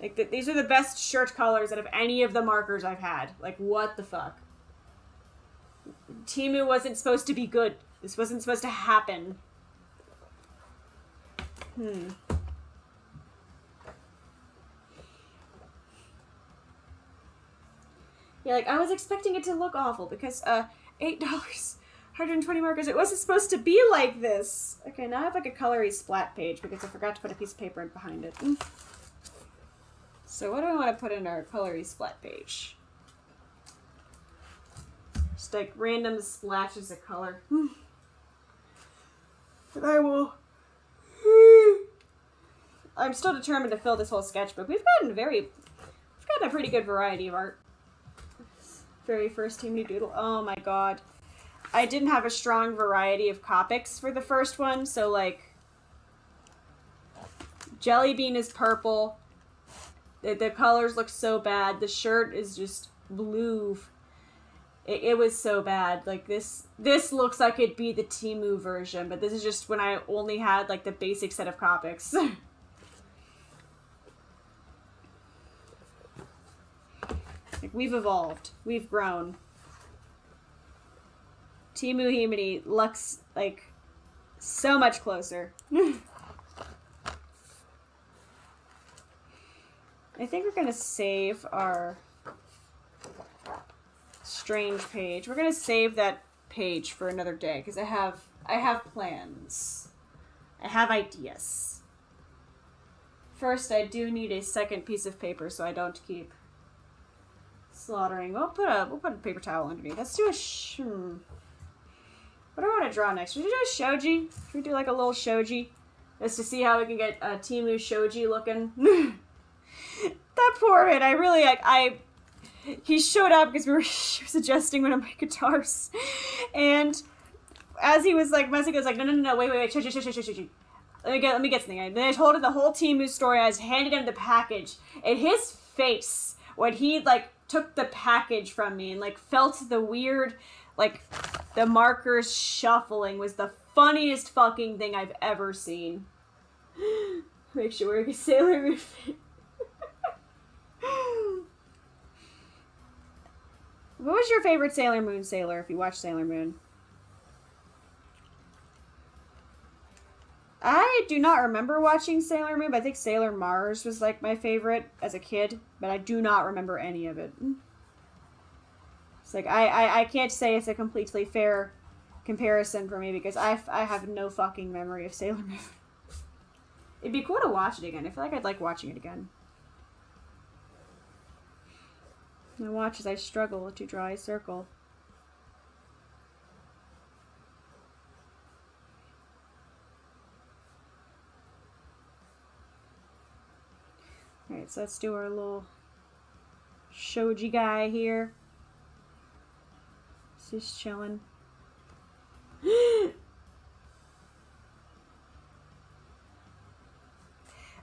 like, th these are the best shirt colors out of any of the markers I've had. Like, what the fuck? Temu wasn't supposed to be good. This wasn't supposed to happen. Hmm. Yeah, like, I was expecting it to look awful because, uh, $8, 120 markers. It wasn't supposed to be like this. Okay, now I have, like, a colory splat page because I forgot to put a piece of paper in behind it. Mm. So what do we want to put in our colory splat page? Just like random splashes of color. and I will... I'm still determined to fill this whole sketchbook. We've gotten very... We've gotten a pretty good variety of art. Very first Team Doodle. Oh my god. I didn't have a strong variety of Copics for the first one, so like... Jelly Bean is purple. The, the colors look so bad. The shirt is just blue. It, it was so bad. Like this, this looks like it'd be the Temu version, but this is just when I only had like the basic set of Copics. like we've evolved, we've grown. Temu Himini looks like so much closer. I think we're gonna save our strange page. We're gonna save that page for another day because I have I have plans. I have ideas. First, I do need a second piece of paper so I don't keep slaughtering. We'll put a we'll put a paper towel underneath. Let's do a sh. Hmm. What do I want to draw next? Should we do a shoji? Should we do like a little shoji? Just to see how we can get a uh, Temu shoji looking. that poor man. I really, I, I he showed up because we were adjusting one of my guitars, and as he was like messing, I was like, no, no, no, no, wait, wait, wait, shoji, shoji, shoji. Let me get, let me get something. And then I told him the whole Temu story. I was handed him the package, and his face when he like took the package from me and like felt the weird like the markers shuffling was the funniest fucking thing I've ever seen. Make sure we're a Sailor Moon. what was your favorite Sailor Moon sailor if you watched Sailor Moon? I do not remember watching Sailor Moon, but I think Sailor Mars was like my favorite as a kid, but I do not remember any of it. It's like I, I, I can't say it's a completely fair comparison for me because I, I have no fucking memory of Sailor Moon. It'd be cool to watch it again. I feel like I'd like watching it again. I watch as I struggle to draw a circle. Let's do our little shoji guy here. Just chilling. oh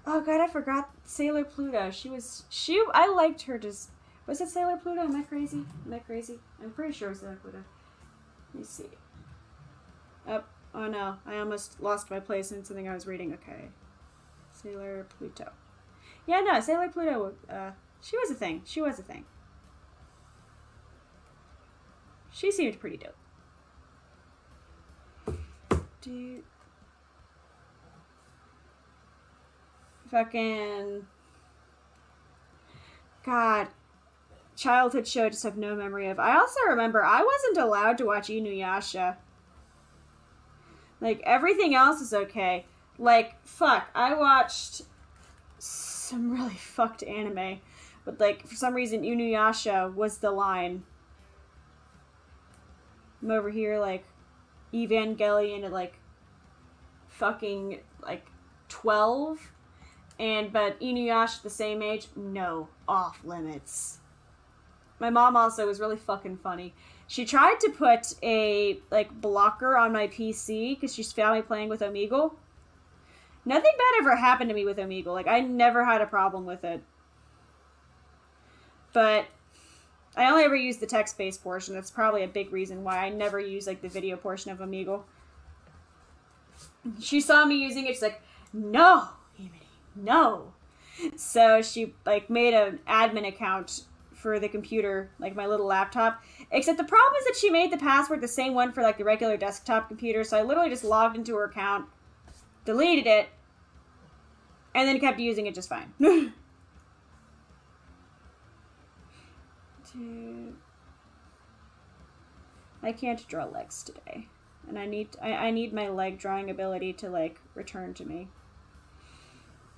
god, I forgot Sailor Pluto. She was she. I liked her. Just was it Sailor Pluto? Am I crazy? Am I crazy? I'm pretty sure it was Sailor Pluto. Let me see. Up. Oh, oh no, I almost lost my place in something I was reading. Okay, Sailor Pluto. Yeah, no, Sailor Pluto. Uh, she was a thing. She was a thing. She seemed pretty dope. Dude. Fucking. God. Childhood show I just have no memory of. I also remember I wasn't allowed to watch Inuyasha. Like, everything else is okay. Like, fuck, I watched some really fucked anime. But, like, for some reason, Inuyasha was the line. I'm over here like Evangelion at like fucking like 12 and but Inuyasha the same age, no, off limits. My mom also was really fucking funny. She tried to put a like blocker on my PC because she's found me playing with Omegle. Nothing bad ever happened to me with Omegle. Like I never had a problem with it. But I only ever use the text-based portion. That's probably a big reason why I never use like the video portion of Omegle. She saw me using it. She's like, "No, no." So she like made an admin account for the computer, like my little laptop. Except the problem is that she made the password the same one for like the regular desktop computer. So I literally just logged into her account, deleted it, and then kept using it just fine. I can't draw legs today. And I need I, I need my leg drawing ability to like return to me.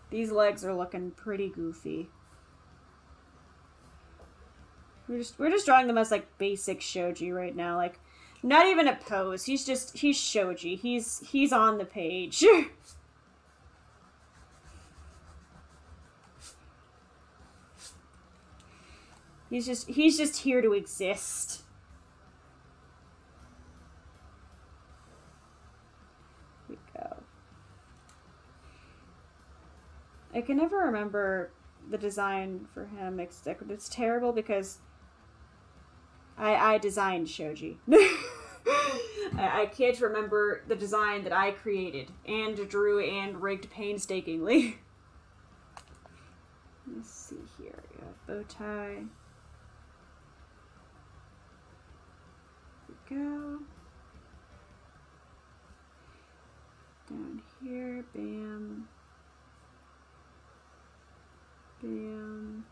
These legs are looking pretty goofy. We're just we're just drawing the most like basic shoji right now. Like not even a pose. He's just he's shoji. He's he's on the page. He's just he's just here to exist. Here we go. I can never remember the design for him. It's, it's terrible because I, I designed shoji. I, I can't remember the design that I created and drew and rigged painstakingly. Let's see here. We bow tie. Here we go. Down here, bam. Bam.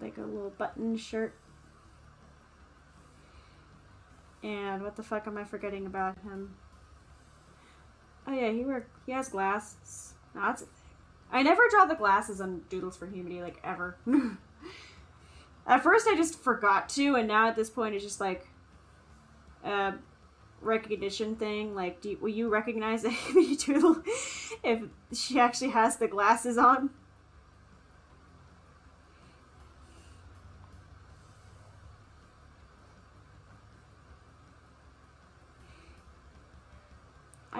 Like a little button shirt. And what the fuck am I forgetting about him? Oh yeah, he wear he has glasses. No, that's. I never draw the glasses on Doodles for Humanity, like ever. at first I just forgot to, and now at this point it's just like a recognition thing. Like, do you, will you recognize Amy Doodle if she actually has the glasses on?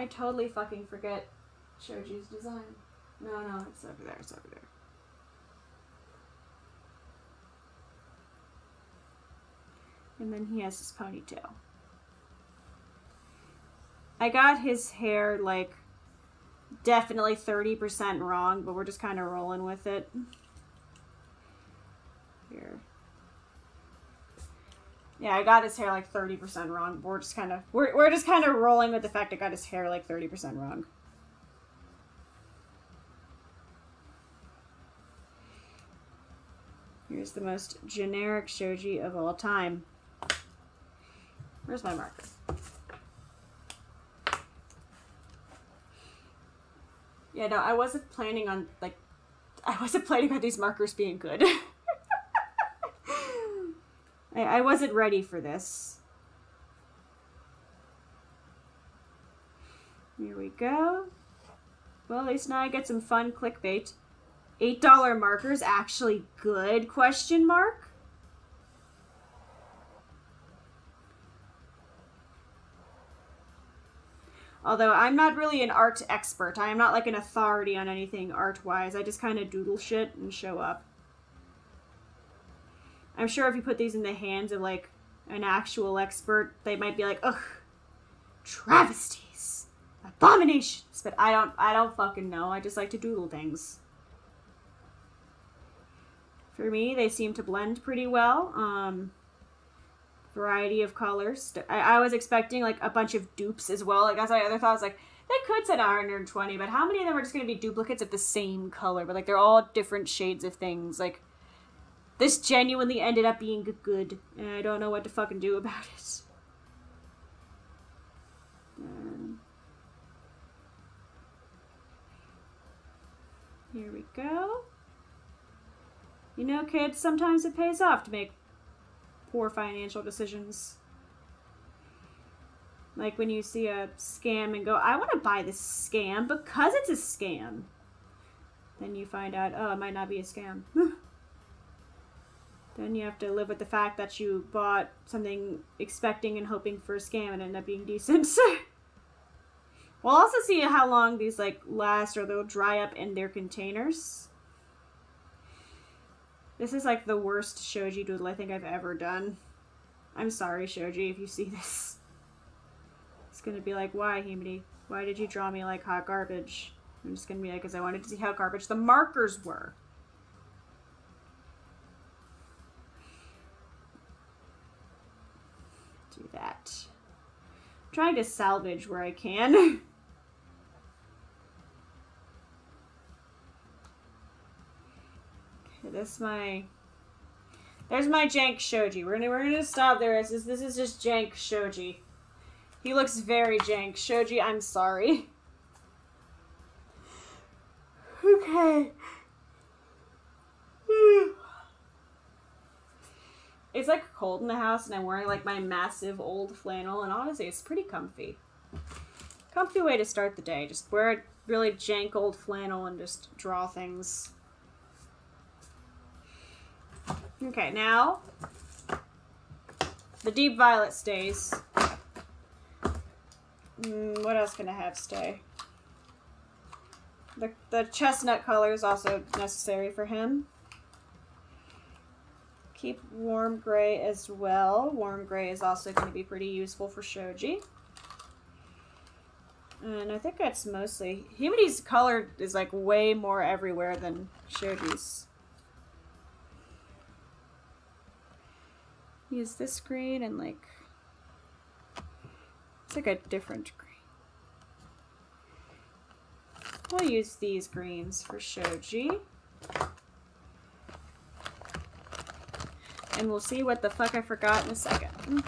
I totally fucking forget Shoji's design. No, no, it's over there, it's over there. And then he has his ponytail. I got his hair, like, definitely 30% wrong, but we're just kind of rolling with it. Here. Yeah, I got his hair like 30% wrong. We're just kind of we're we're just kind of rolling with the fact I got his hair like 30% wrong. Here's the most generic shoji of all time. Where's my marker? Yeah, no, I wasn't planning on like I wasn't planning on these markers being good. I, I wasn't ready for this. Here we go. Well, at least now I get some fun clickbait. $8 markers actually good, question mark? Although I'm not really an art expert. I am not like an authority on anything art-wise. I just kind of doodle shit and show up. I'm sure if you put these in the hands of like an actual expert, they might be like, ugh, travesties, abominations. But I don't, I don't fucking know. I just like to doodle things. For me, they seem to blend pretty well. Um, variety of colors. I, I was expecting like a bunch of dupes as well. Like that's my other thought. I was like, they could set 120, but how many of them are just going to be duplicates of the same color? But like they're all different shades of things. Like this genuinely ended up being good, and I don't know what to fucking do about it. Um, here we go. You know, kids, sometimes it pays off to make poor financial decisions. Like when you see a scam and go, I want to buy this scam because it's a scam. Then you find out, oh, it might not be a scam. Then you have to live with the fact that you bought something expecting and hoping for a scam and end up being decent. we'll also see how long these like last or they'll dry up in their containers. This is like the worst shoji doodle I think I've ever done. I'm sorry, Shoji, if you see this. It's gonna be like, why, Himari? Why did you draw me like hot garbage? I'm just gonna be like, because I wanted to see how garbage the markers were. That. I'm trying to salvage where I can. okay, this my there's my jank shoji. We're gonna we're gonna stop there. This is this is just jank shoji. He looks very jank. Shoji, I'm sorry. Okay. It's like cold in the house and I'm wearing like my massive old flannel and honestly it's pretty comfy. Comfy way to start the day. Just wear a really jank old flannel and just draw things. Okay, now the deep violet stays. Mm, what else can I have stay? The, the chestnut color is also necessary for him. Keep warm gray as well. Warm gray is also going to be pretty useful for Shoji. And I think that's mostly... Himeji's color is like way more everywhere than Shoji's. Use this green and like... It's like a different green. We'll use these greens for Shoji. And we'll see what the fuck I forgot in a second.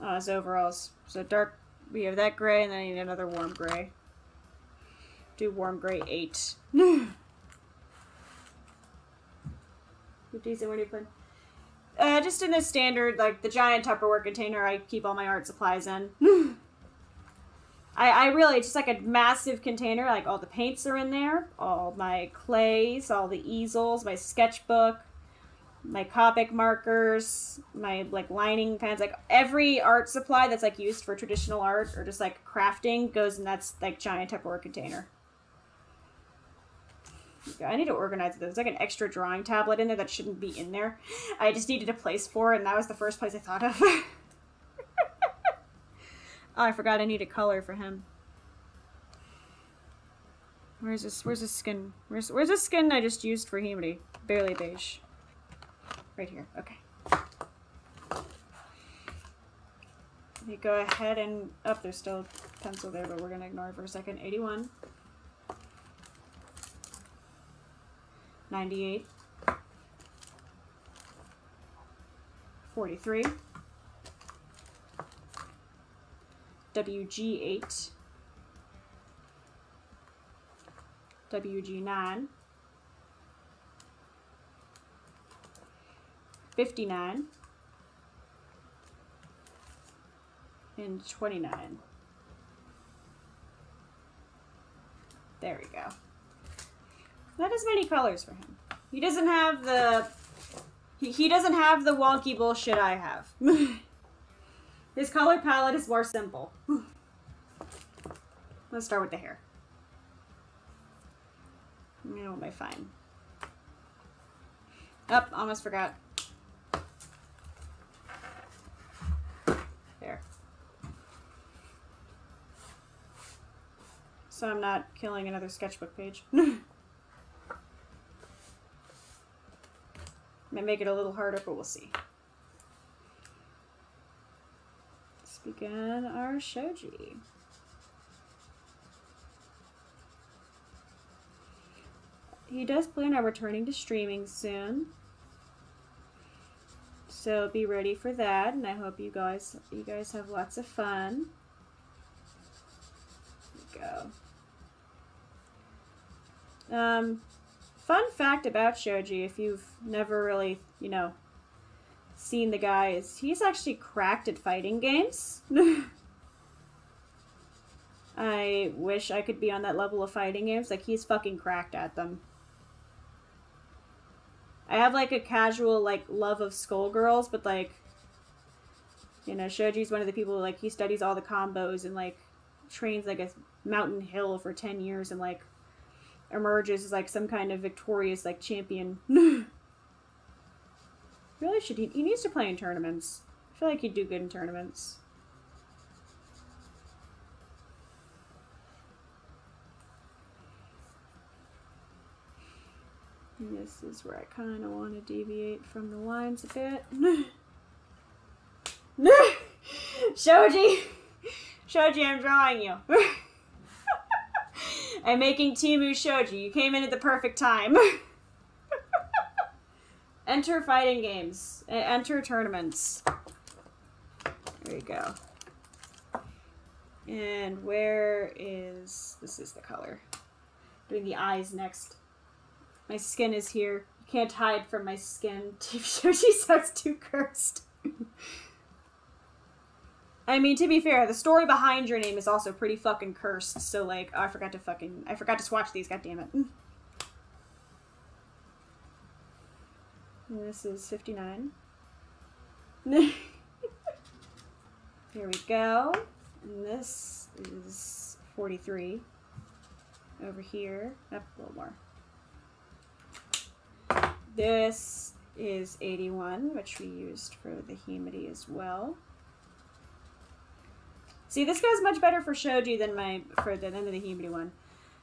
Oh, his overalls. So dark we have that gray, and then I need another warm gray. Do warm gray 8. Decent, what are you putting? Uh, just in the standard, like the giant Tupperware container I keep all my art supplies in. I, I really, just like a massive container, like all the paints are in there, all my clays, all the easels, my sketchbook, my Copic markers, my like lining pens, like every art supply that's like used for traditional art or just like crafting goes in that's like giant Tupperware container. I need to organize. There's like an extra drawing tablet in there that shouldn't be in there. I just needed a place for it, and that was the first place I thought of. oh, I forgot I need a color for him. Where's this? Where's this skin? Where's Where's this skin I just used for Himedi? Barely beige. Right here. Okay. Me go ahead and... Up, oh, there's still a pencil there, but we're going to ignore it for a second. 81. 98. 43. WG8. WG9. 59 and 29. There we go. Not as many colors for him. He doesn't have the... He, he doesn't have the wonky bullshit I have. His color palette is more simple. Let's start with the hair. You know what I find. Oh, almost forgot. So I'm not killing another sketchbook page. Might make it a little harder, but we'll see. Let's begin our shoji. He does plan on returning to streaming soon. So be ready for that, and I hope you guys you guys have lots of fun. go. Um, fun fact about Shoji, if you've never really, you know, seen the guy, is he's actually cracked at fighting games. I wish I could be on that level of fighting games. Like, he's fucking cracked at them. I have, like, a casual, like, love of Skullgirls, but, like, you know, Shoji's one of the people, like, he studies all the combos and, like, trains, like, a mountain hill for 10 years and, like, emerges as like some kind of victorious like champion. really should he, he needs to play in tournaments. I feel like he'd do good in tournaments. And this is where I kind of want to deviate from the lines a bit. Shoji! Shoji, I'm drawing you. I'm making Temu Shoji. You came in at the perfect time. Enter fighting games. Eh, enter tournaments. There you go. And where is... This is the color. Doing the eyes next. My skin is here. You can't hide from my skin. Shoji sounds too cursed. I mean, to be fair, the story behind your name is also pretty fucking cursed. So, like, oh, I forgot to fucking, I forgot to swatch these. God damn it. Mm. this is fifty nine. Here we go. And this is forty three. Over here, up a little more. This is 81, which we used for the Himari as well. See, this goes much better for Shoji than my for the end the Himari one.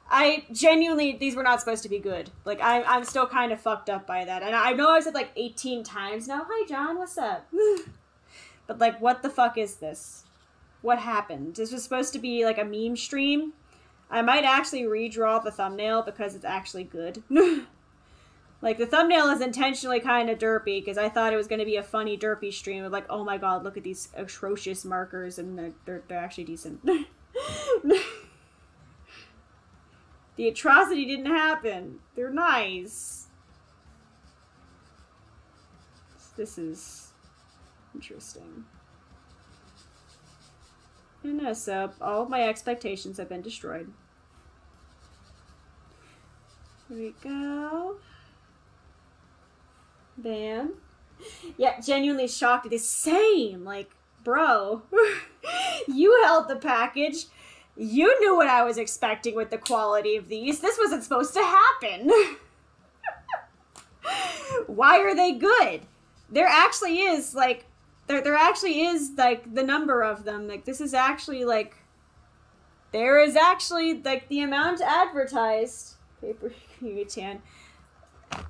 I genuinely these were not supposed to be good. Like I I'm still kind of fucked up by that. And I know I've said like 18 times now. Hi John, what's up? but like what the fuck is this? What happened? This was supposed to be like a meme stream. I might actually redraw the thumbnail because it's actually good. like the thumbnail is intentionally kind of derpy because I thought it was going to be a funny derpy stream of like, oh my god, look at these atrocious markers and they're, they're, they're actually decent. The atrocity didn't happen. They're nice. This is interesting. And no, so all of my expectations have been destroyed. Here we go. Bam. Yeah, genuinely shocked. Is same. Like, bro, you held the package. You knew what I was expecting with the quality of these. This wasn't supposed to happen. Why are they good? There actually is like there there actually is like the number of them. Like this is actually like there is actually like the amount advertised paper tan.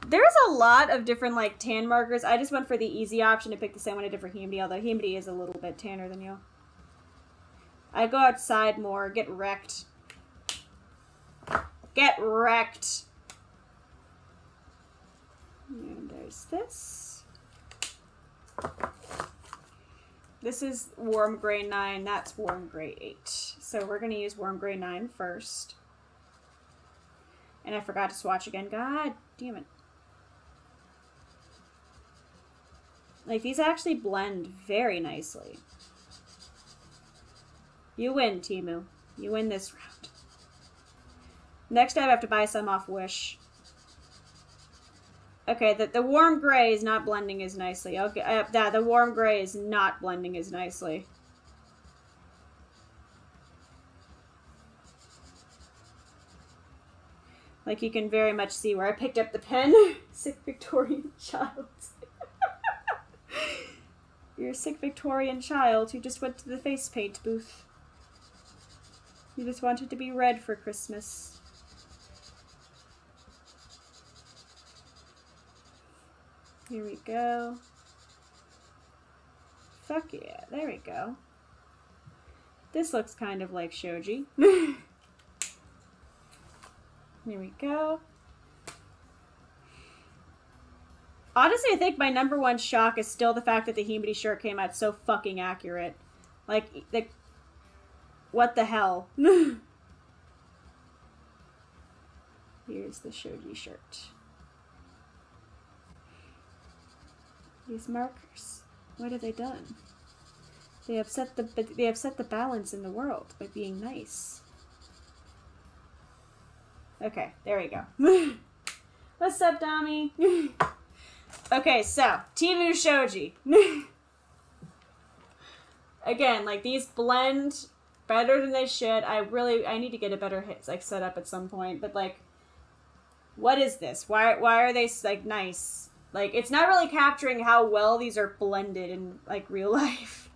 There's a lot of different like tan markers. I just went for the easy option to pick the same one a different Humidity, although Humidity is a little bit tanner than you. I go outside more, get wrecked. Get wrecked. And there's this. This is warm gray 9, that's warm gray 8. So we're going to use warm gray 9 first. And I forgot to swatch again. God damn it. Like, these actually blend very nicely. You win, Temu. You win this round. Next time I have to buy some off Wish. Okay, the, the warm gray is not blending as nicely. Okay, uh, yeah, the warm gray is not blending as nicely. Like you can very much see where I picked up the pen. Sick Victorian child. You're a sick Victorian child who just went to the face paint booth. You just wanted to be red for Christmas. Here we go. Fuck yeah, there we go. This looks kind of like Shoji. Here we go. Honestly, I think my number one shock is still the fact that the Himari shirt came out so fucking accurate. Like, the what the hell? Here's the Shoji shirt. These markers, what have they done? They upset the they upset the balance in the world by being nice. Okay, there we go. What's up, Dami? okay, so Temu Shoji. Again, like these blend better than they should. I really I need to get a better hit like set up at some point. But like, what is this? Why why are they like nice? Like it's not really capturing how well these are blended in like real life.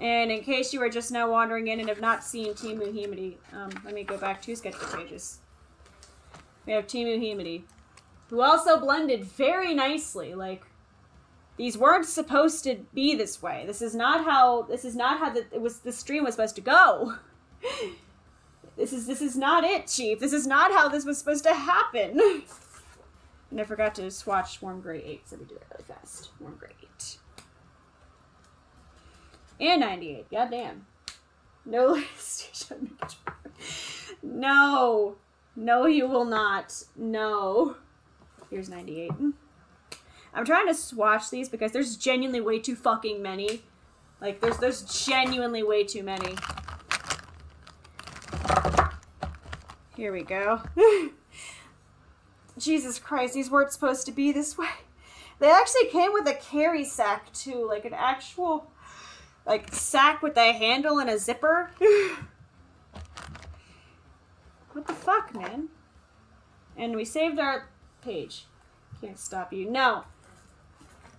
And in case you are just now wandering in and have not seen Temu Himari, um, let me go back two sketchbook pages. We have Temu Himari, who also blended very nicely. Like these weren't supposed to be this way. This is not how this is not how the, it was the stream was supposed to go. This is this is not it, Chief. This is not how this was supposed to happen. And I forgot to swatch Warm Gray 8, so we do it really fast. Warm Gray 8. And 98. Goddamn. No No. No, you will not. No. Here's 98. I'm trying to swatch these because there's genuinely way too fucking many. Like, there's, there's genuinely way too many. Here we go. Jesus Christ, these weren't supposed to be this way. They actually came with a carry sack, too. Like, an actual, like, sack with a handle and a zipper. what the fuck, man? And we saved our page. Can't stop you. No.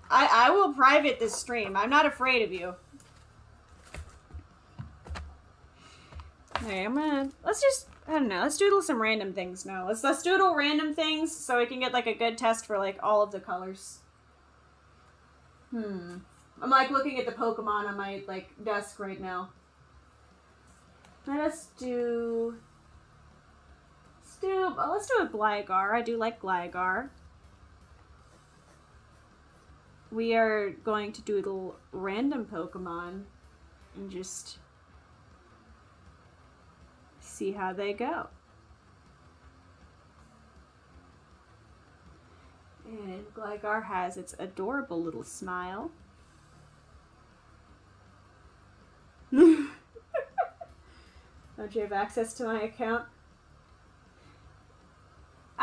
I, I will private this stream. I'm not afraid of you. Okay, I'm gonna let's just I don't know, let's doodle some random things now. Let's let's doodle random things so we can get like a good test for like all of the colors. Hmm. I'm like looking at the Pokemon on my like desk right now. Let us do do oh, let's do a Gligar. I do like Gligar. We are going to doodle random Pokemon and just see how they go. And Gligar has its adorable little smile. Don't you have access to my account?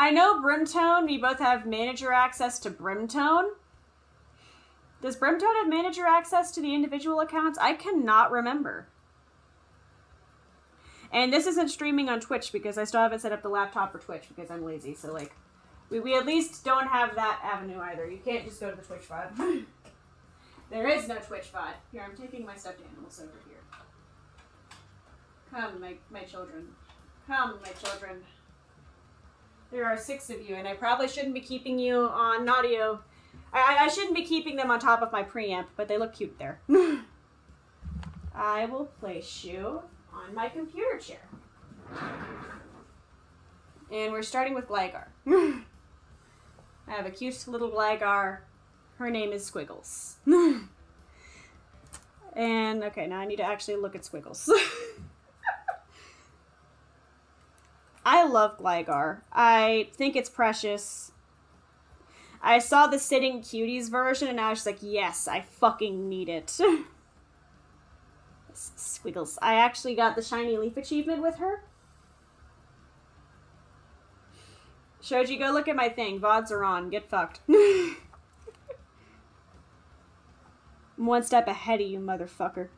I know Brimtone, we both have manager access to Brimtone. Does Brimtone have manager access to the individual accounts? I cannot remember. And this isn't streaming on Twitch because I still haven't set up the laptop for Twitch because I'm lazy. So, like, we, we at least don't have that avenue either. You can't just go to the Twitch VOD. there is no Twitch VOD. Here, I'm taking my stuffed animals over here. Come, my, my children. Come, my children. There are six of you, and I probably shouldn't be keeping you on audio. I, I shouldn't be keeping them on top of my preamp, but they look cute there. I will place you on my computer chair. And we're starting with Gligar. I have a cute little Gligar. Her name is Squiggles. and, okay, now I need to actually look at Squiggles. I love Gligar. I think it's precious. I saw the Sitting Cuties version and I was like, yes, I fucking need it. Squiggles. I actually got the Shiny Leaf achievement with her. Shoji, go look at my thing. VODs are on. Get fucked. I'm one step ahead of you, motherfucker.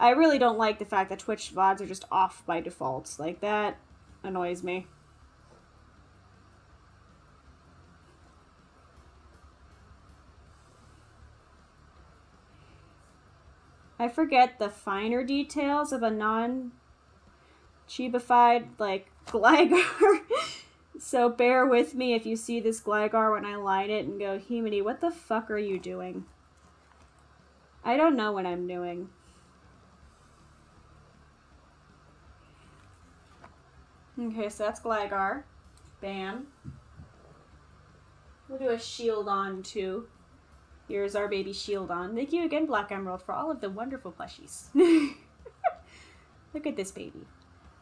I really don't like the fact that Twitch VODs are just off by default. Like, that annoys me. I forget the finer details of a non chibified like Gligar. so bear with me if you see this Gligar when I line it and go, Himini, what the fuck are you doing? I don't know what I'm doing. Okay, so that's Gligar. Bam. We'll do a Shieldon too. Here's our baby Shieldon. Thank you again, Black Emerald, for all of the wonderful plushies. Look at this baby.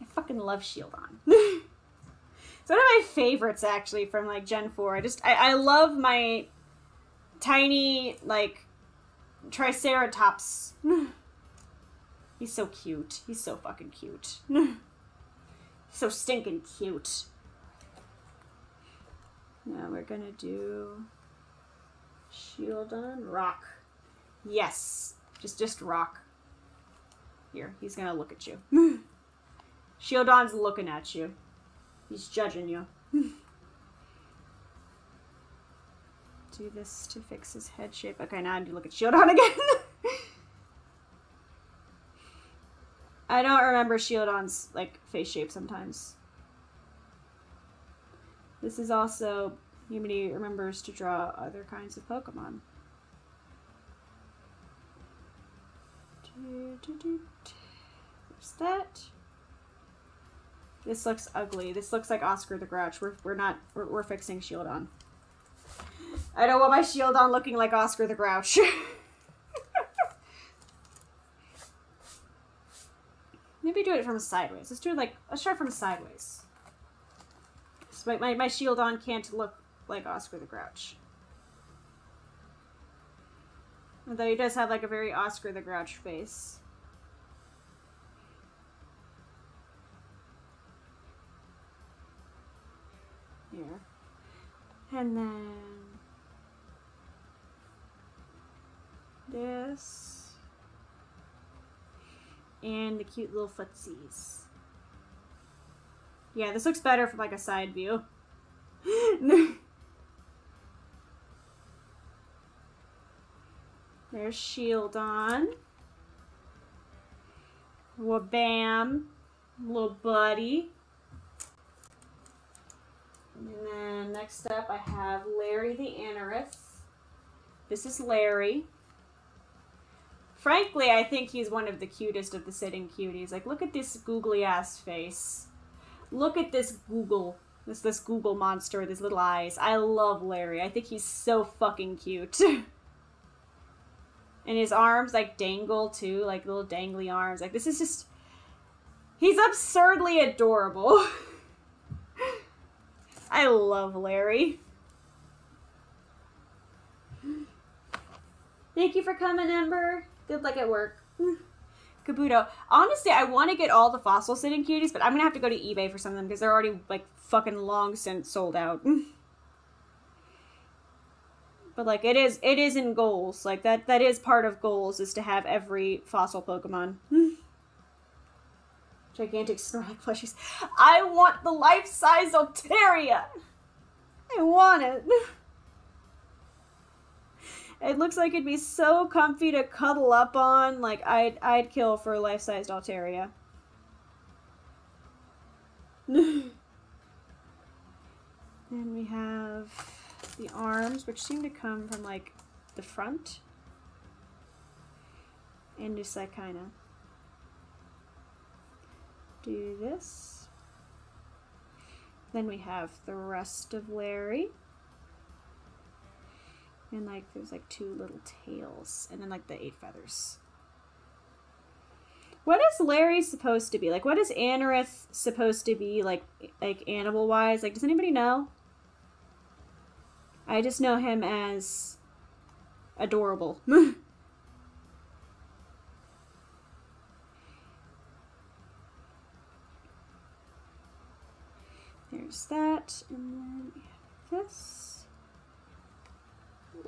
I fucking love Shieldon. it's one of my favorites, actually, from, like, Gen 4. I just, I, I love my tiny, like, Triceratops. He's so cute. He's so fucking cute. So stinking cute. Now we're gonna do Shieldon. Rock. Yes. Just just rock. Here, he's gonna look at you. Shieldon's looking at you. He's judging you. Do this to fix his head shape. Okay, now I need to look at Shieldon again. I don't remember Shieldon's like face shape sometimes. This is also Himini remembers to draw other kinds of Pokemon. What's that? This looks ugly. This looks like Oscar the Grouch. We're, we're not, we're, we're fixing Shieldon. I don't want my Shieldon looking like Oscar the Grouch. Maybe do it from sideways. Let's do it like, let's try from sideways. So my, my, my Shieldon can't look like Oscar the Grouch. Although he does have like a very Oscar the Grouch face. Here. And then this and the cute little footsies. Yeah, this looks better from like a side view. There's Shieldon. Wabam. Little buddy. And then next up I have Larry the Anorith. This is Larry. Frankly, I think he's one of the cutest of the sitting cuties. Like, look at this googly ass face. Look at this Google. This this Google monster with his little eyes. I love Larry. I think he's so fucking cute. and his arms like dangle too, like little dangly arms. Like this is just He's absurdly adorable. I love Larry. Thank you for coming, Ember. Good luck at work. Kabuto. Honestly, I want to get all the fossil sitting cuties, but I'm going to have to go to eBay for some of them because they're already, like, fucking long since sold out. but, like, it is, it is in goals. Like, that, that is part of goals is to have every fossil Pokemon. Gigantic Snorlax plushies. I want the life-size Altaria! I want it. It looks like it'd be so comfy to cuddle up on. Like, I'd, I'd kill for a life-sized Altaria. then we have the arms, which seem to come from, like, the front. And just, do this. Then we have the rest of Larry. And like there's like two little tails and then like the eight feathers. What is Larry supposed to be? Like what is Anorith supposed to be like like animal wise? Like does anybody know? I just know him as adorable. There's that, and then this.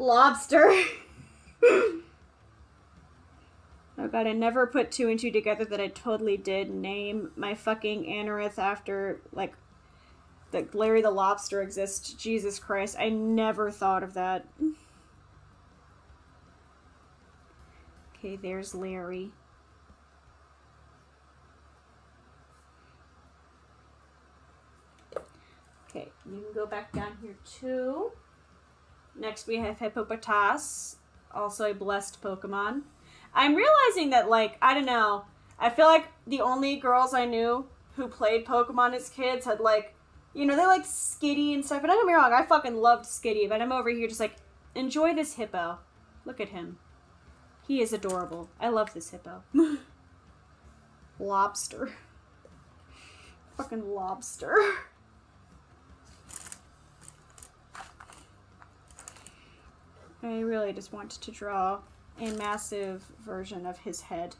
Lobster! oh god, I never put two and two together that I totally did name my fucking Anorith after, like, that Larry the Lobster exists. Jesus Christ, I never thought of that. Okay, there's Larry. Okay, you can go back down here too. Next we have Hippopotas, also a blessed Pokemon. I'm realizing that, like, I don't know, I feel like the only girls I knew who played Pokemon as kids had, like, you know, they like Skitty and stuff. And don't get me wrong, I fucking loved Skitty, but I'm over here just like, enjoy this hippo. Look at him. He is adorable. I love this hippo. lobster. fucking lobster. I really just wanted to draw a massive version of his head.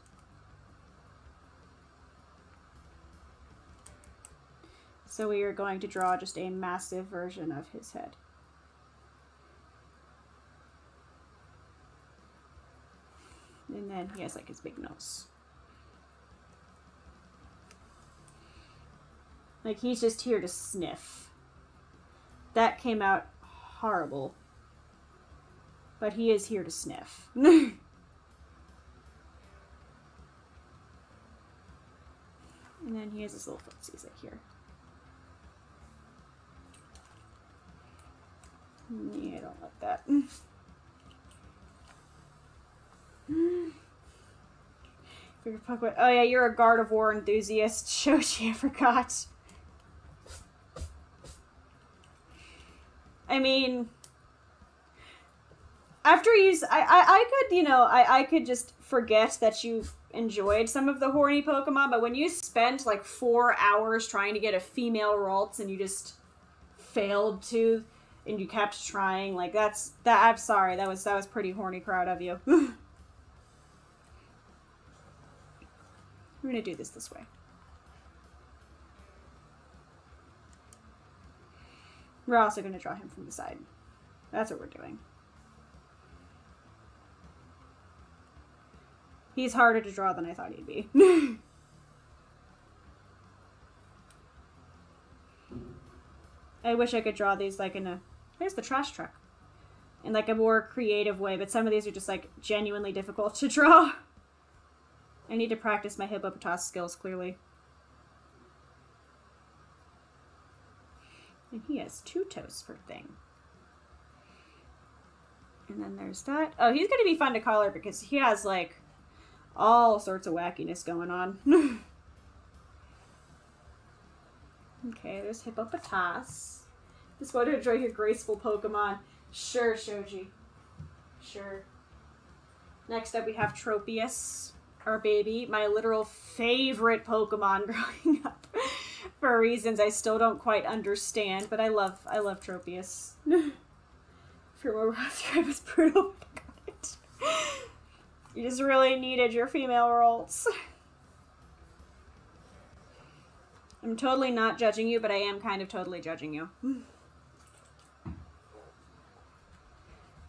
So we are going to draw just a massive version of his head. And then he has like his big nose. Like he's just here to sniff. That came out horrible. But he is here to sniff. and then he has his little footsies like here. Yeah, I don't like that. Oh yeah, you're a Gardevoir enthusiast. Shoji, I forgot. I mean, after you, I, I, I could, you know, I, I could just forget that you enjoyed some of the horny Pokemon, but when you spent like four hours trying to get a female Ralts and you just failed to, and you kept trying, like that's that. I'm sorry, that was that was pretty horny crowd of you. We're gonna do this this way. We're also gonna draw him from the side. That's what we're doing. He's harder to draw than I thought he'd be. I wish I could draw these like in a... Here's the trash truck. in like a more creative way, but some of these are just like genuinely difficult to draw. I need to practice my hippopotas skills clearly. And he has two toes per thing. And then there's that. Oh, he's going to be fun to color because he has like all sorts of wackiness going on. okay, there's Hippopotas. Just want to enjoy your graceful Pokemon. Sure, Shoji. Sure. Next up, we have Tropius, our baby, my literal favorite Pokemon growing up, for reasons I still don't quite understand. But I love, I love Tropius. For more I was brutal. You just really needed your female Ralts. I'm totally not judging you, but I am kind of totally judging you.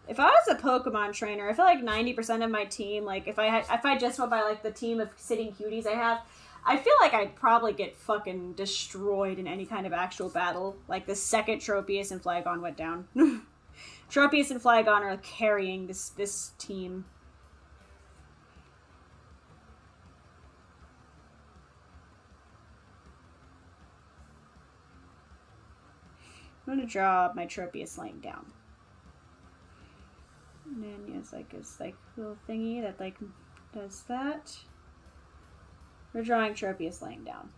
if I was a Pokemon trainer, I feel like 90% of my team, like if I had, if I just went by like the team of sitting cuties I have, I feel like I'd probably get fucking destroyed in any kind of actual battle. Like the second Tropius and Flygon went down. Tropius and Flygon are carrying this this team. I'm gonna draw my Tropius laying down. And then he has like this like little thingy that like does that. We're drawing Tropius laying down.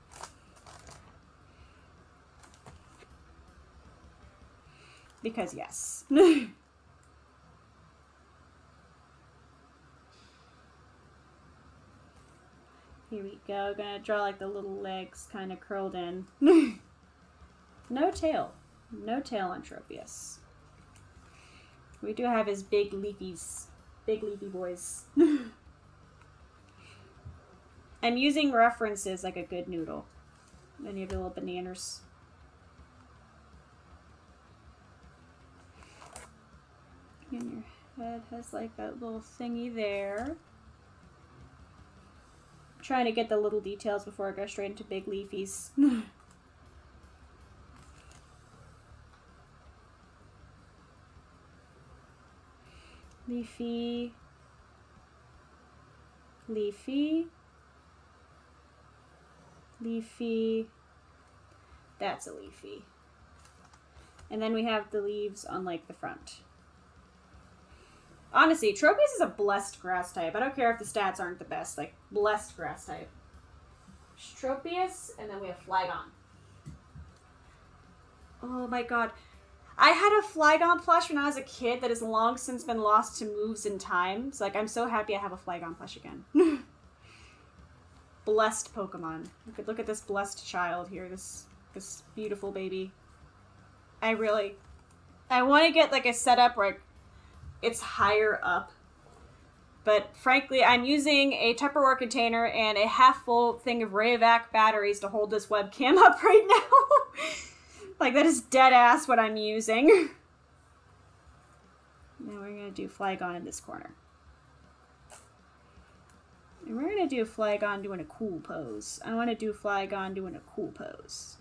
Because yes. Here we go. Gonna draw like the little legs kind of curled in. no tail. No tail on Tropius. We do have his big leafies. Big leafy boys. I'm using references like a good noodle. You have the little bananas. And your head has like that little thingy there. I'm trying to get the little details before I go straight into big leafies. leafy, leafy, leafy, that's a leafy. And then we have the leaves on like the front. Honestly, Tropius is a blessed grass type. I don't care if the stats aren't the best. Like, blessed grass type. Tropius, and then we have Flygon. Oh my god. I had a Flygon plush when I was a kid that has long since been lost to moves and times. Like, I'm so happy I have a Flygon plush again. blessed Pokemon. You could look at this blessed child here, this this beautiful baby. I really, I want to get like a setup where it's higher up. But frankly, I'm using a Tupperware container and a half full thing of Rayovac batteries to hold this webcam up right now. Like, that is dead ass what I'm using. now we're going to do Flygon in this corner. And we're going to do Flygon doing a cool pose. I want to do Flygon doing a cool pose.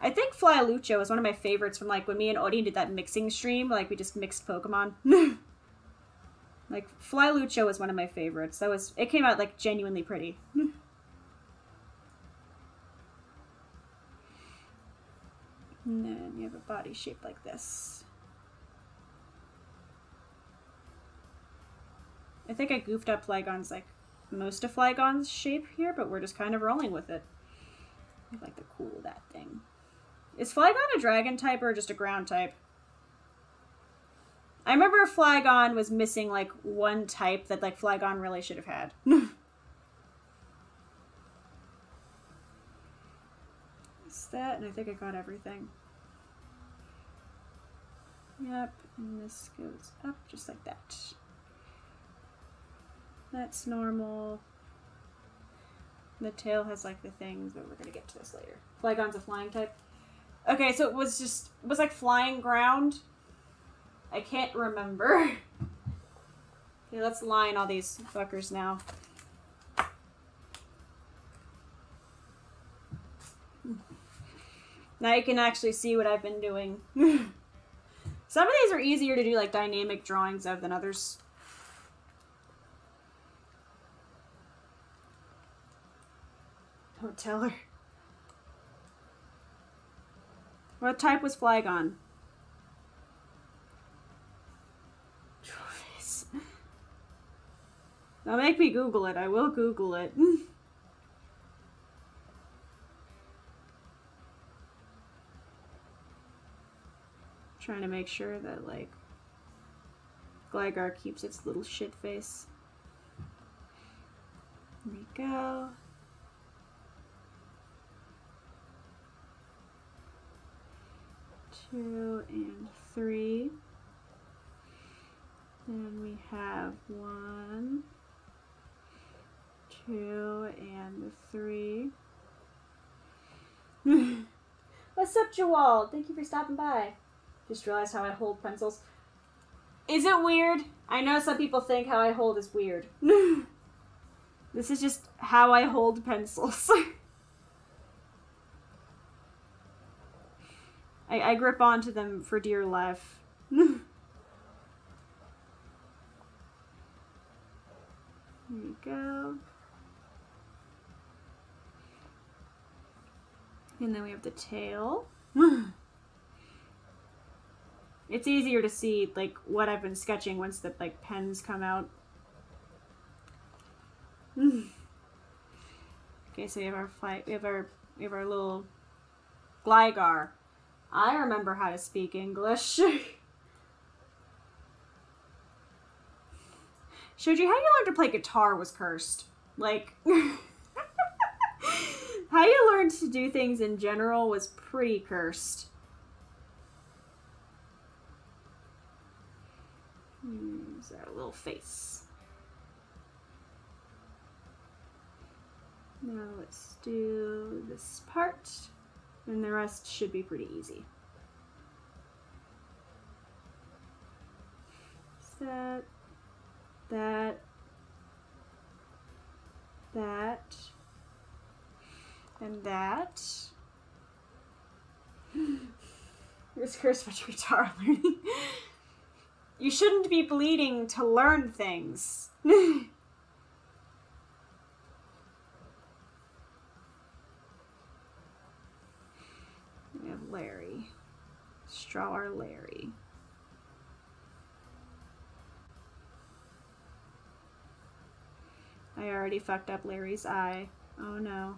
I think Flylucho is one of my favorites from like when me and Odin did that mixing stream, like we just mixed Pokemon. like Flylucho is one of my favorites. That was it came out like genuinely pretty. And then you have a body shape like this. I think I goofed up Flygon's like most of Flygon's shape here, but we're just kind of rolling with it. I like the cool that thing. Is Flygon a dragon type or just a ground type? I remember Flygon was missing like one type that like Flygon really should have had. that, and I think I got everything. Yep, and this goes up just like that. That's normal. The tail has like the things, but we're gonna get to this later. Flygon's a flying type. Okay, so it was just, it was like flying ground. I can't remember. okay, let's line all these fuckers now. Now you can actually see what I've been doing. Some of these are easier to do like dynamic drawings of than others. Don't tell her. What type was Flygon? Now make me Google it. I will Google it. Trying to make sure that, like, Gligar keeps its little shit face. There we go. Two and three. Then we have one, two, and three. What's up, Jawal? Thank you for stopping by. Just realized how I hold pencils. Is it weird? I know some people think how I hold is weird. this is just how I hold pencils. I, I grip onto them for dear life. There you go. And then we have the tail. It's easier to see like what I've been sketching once the like pens come out. okay, so we have our fight. We have our we have our little Gligar. I remember how to speak English. Shoji how you learned to play guitar was cursed. Like, how you learned to do things in general was pretty cursed. Here's our little face. Now let's do this part, and the rest should be pretty easy. That, that, that, and that. It's cursed by guitar learning. You shouldn't be bleeding to learn things. we have Larry. Straw our Larry. I already fucked up Larry's eye. Oh no.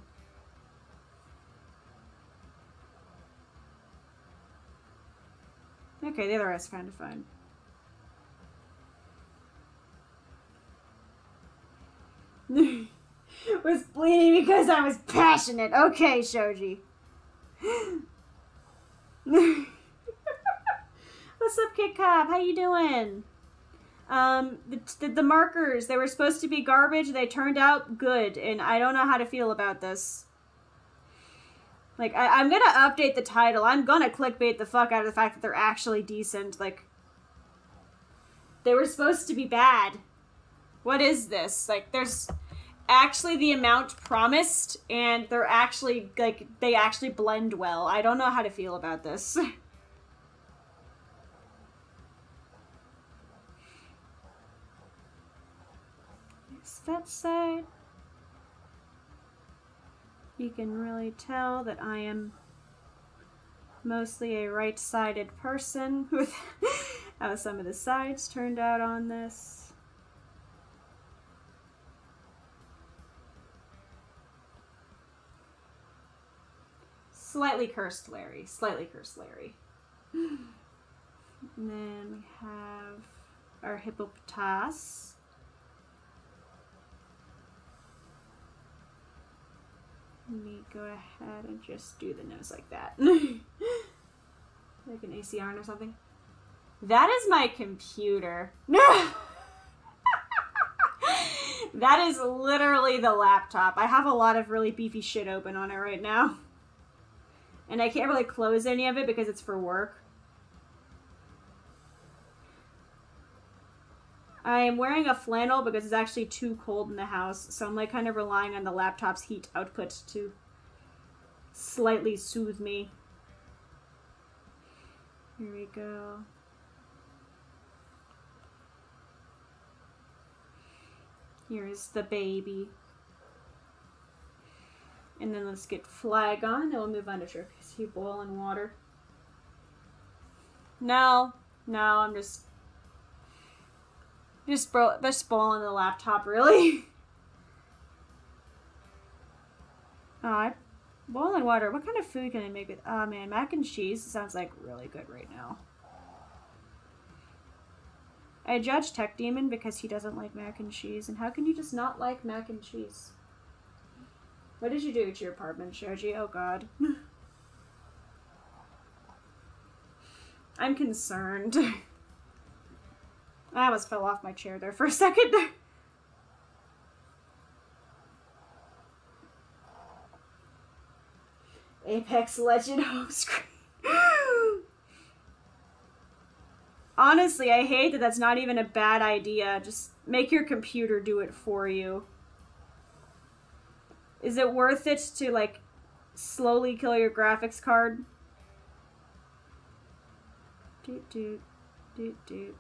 Okay, the other eye's kind of fine. was bleeding because I was passionate. Okay, Shoji. What's up, Kit Cop? How you doing? Um, the, the, the markers, they were supposed to be garbage. They turned out good, and I don't know how to feel about this. Like, I, I'm gonna update the title. I'm gonna clickbait the fuck out of the fact that they're actually decent. Like, they were supposed to be bad. What is this? Like, there's actually the amount promised, and they're actually, like, they actually blend well. I don't know how to feel about this. that side. You can really tell that I am mostly a right-sided person with how some of the sides turned out on this. Slightly cursed Larry, slightly cursed Larry. And then we have our hippopotas. Let me go ahead and just do the nose like that. like an ACR or something. That is my computer. that is literally the laptop. I have a lot of really beefy shit open on it right now. And I can't really close any of it because it's for work. I'm wearing a flannel because it's actually too cold in the house, so I'm like kind of relying on the laptop's heat output to slightly soothe me. Here we go. Here's the baby. And then let's get Flygon, and we'll move on to. You boil in water. No, no, I'm just just bro just boiling the laptop really. oh, boiling water. What kind of food can I make with? Oh man, mac and cheese sounds like really good right now. I judge Tech Demon because he doesn't like mac and cheese. And how can you just not like mac and cheese? What did you do to your apartment, Shoji? Oh god. I'm concerned. I almost fell off my chair there for a second. Apex Legend home screen. Honestly, I hate that that's not even a bad idea. Just make your computer do it for you. Is it worth it to, like, slowly kill your graphics card? Doot doot. Doot doot.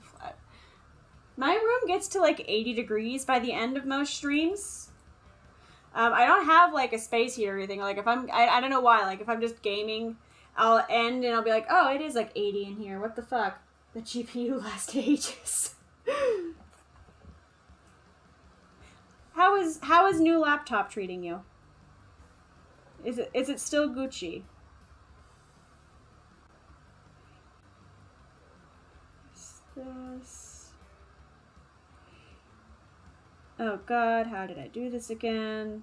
Flat. My room gets to like 80 degrees by the end of most streams. Um, I don't have like a space heater or anything. Like if I'm, I, I don't know why. Like if I'm just gaming, I'll end and I'll be like, oh, it is like 80 in here. What the fuck? The GPU lasts ages. how is how is new laptop treating you? Is it is it still Gucci? this. Oh god, how did I do this again?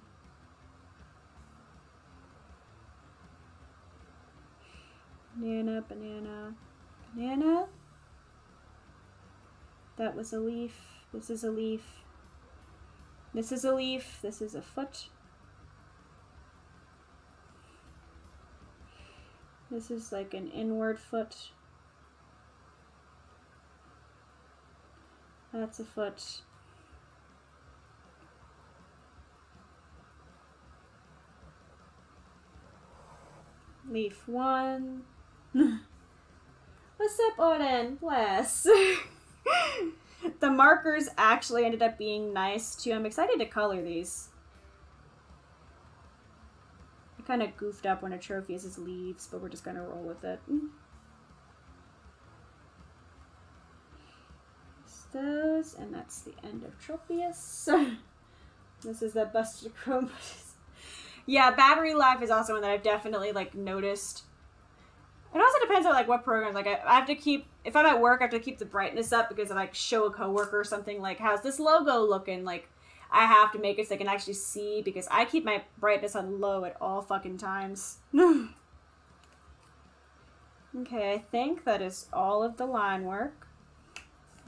Banana, banana, banana. That was a leaf. This is a leaf. This is a leaf. This is a foot. This is like an inward foot. That's a foot. Leaf one. What's up, Oden? Bless. the markers actually ended up being nice too. I'm excited to color these. I kind of goofed up when a trophy is leaves, but we're just gonna roll with it. those, and that's the end of Tropius. this is the busted chrome. Yeah, battery life is also one that I've definitely like noticed. It also depends on like what programs. Like I, I have to keep if I'm at work, I have to keep the brightness up because I like, show a coworker or something like how's this logo looking, like I have to make it so they can actually see because I keep my brightness on low at all fucking times. okay, I think that is all of the line work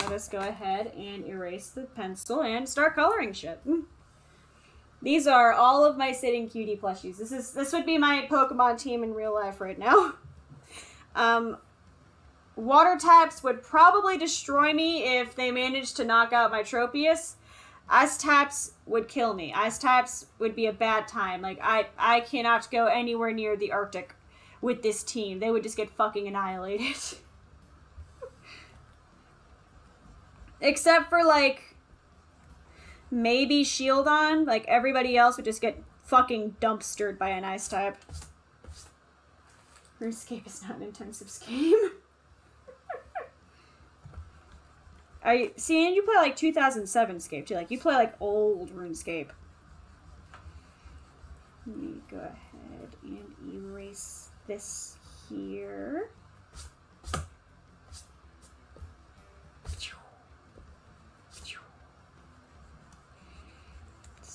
let us go ahead and erase the pencil and start coloring shit. These are all of my sitting cutie plushies. This is this would be my Pokemon team in real life right now. Um, water types would probably destroy me if they managed to knock out my Tropius. Ice types would kill me. Ice types would be a bad time. Like I I cannot go anywhere near the Arctic with this team. They would just get fucking annihilated. Except for like maybe Shieldon. Like everybody else would just get fucking dumpstered by an ice type. RuneScape is not an intensive scheme. I see, and you play like 2007 Scape too. Like you play like old RuneScape. Let me go ahead and erase this here.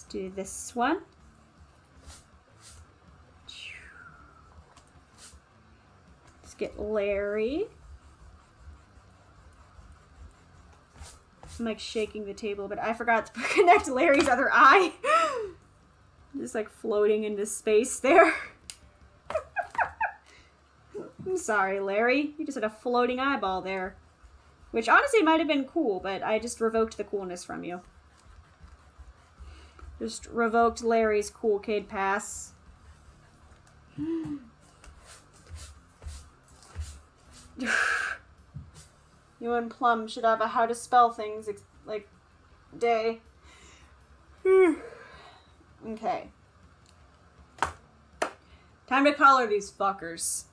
Do this one. Let's get Larry. I'm like shaking the table, but I forgot to connect Larry's other eye. Just like floating into space there. I'm sorry, Larry. You just had a floating eyeball there. Which honestly might have been cool, but I just revoked the coolness from you. Just revoked Larry's cool kid pass. you and Plum should have a how to spell things like day. okay. Time to color these fuckers.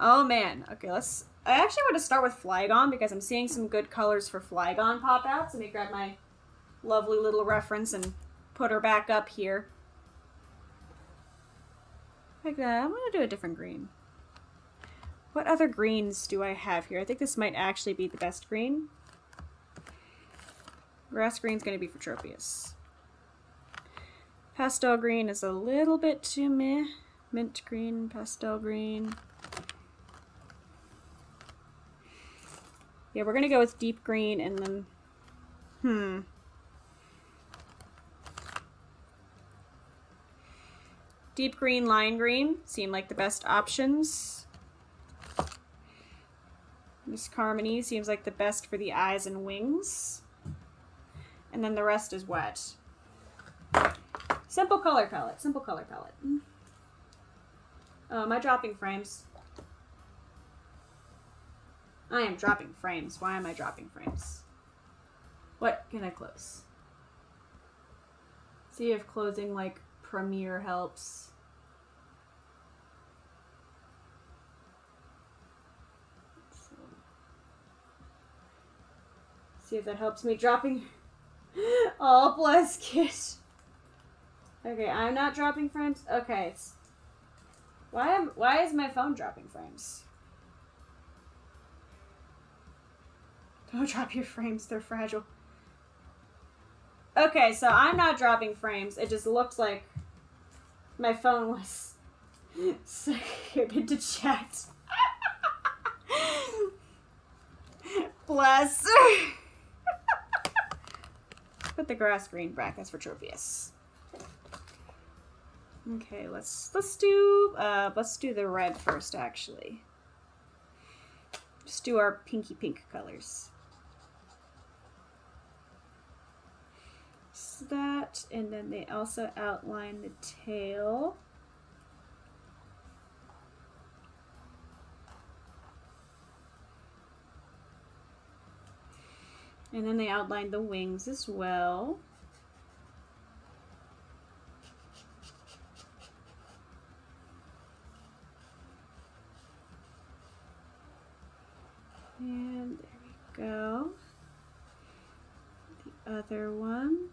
Oh man. Okay, let's. I actually want to start with Flygon because I'm seeing some good colors for Flygon pop out. So let me grab my lovely little reference and put her back up here. Like that. I'm going to do a different green. What other greens do I have here? I think this might actually be the best green. Grass green's going to be for Tropius. Pastel green is a little bit too meh. Mint green, pastel green. Yeah, we're going to go with deep green and then... Hmm. Deep green, lime green seem like the best options. Miss Carmony seems like the best for the eyes and wings. And then the rest is wet. Simple color palette, simple color palette. Oh, am I dropping frames? I am dropping frames. Why am I dropping frames? What can I close? See if closing like Premiere helps. See if that helps me dropping. oh, bless Kit. Okay, I'm not dropping frames. Okay, why am why is my phone dropping frames? Don't drop your frames; they're fragile. Okay, so I'm not dropping frames. It just looks like my phone was scared into chat. Bless. Put the grass green back. That's for Tropius. Okay, let's let's do uh let's do the red first actually. Just do our pinky pink colors. That and then they also outline the tail. And then they outline the wings as well. And there we go. The other one.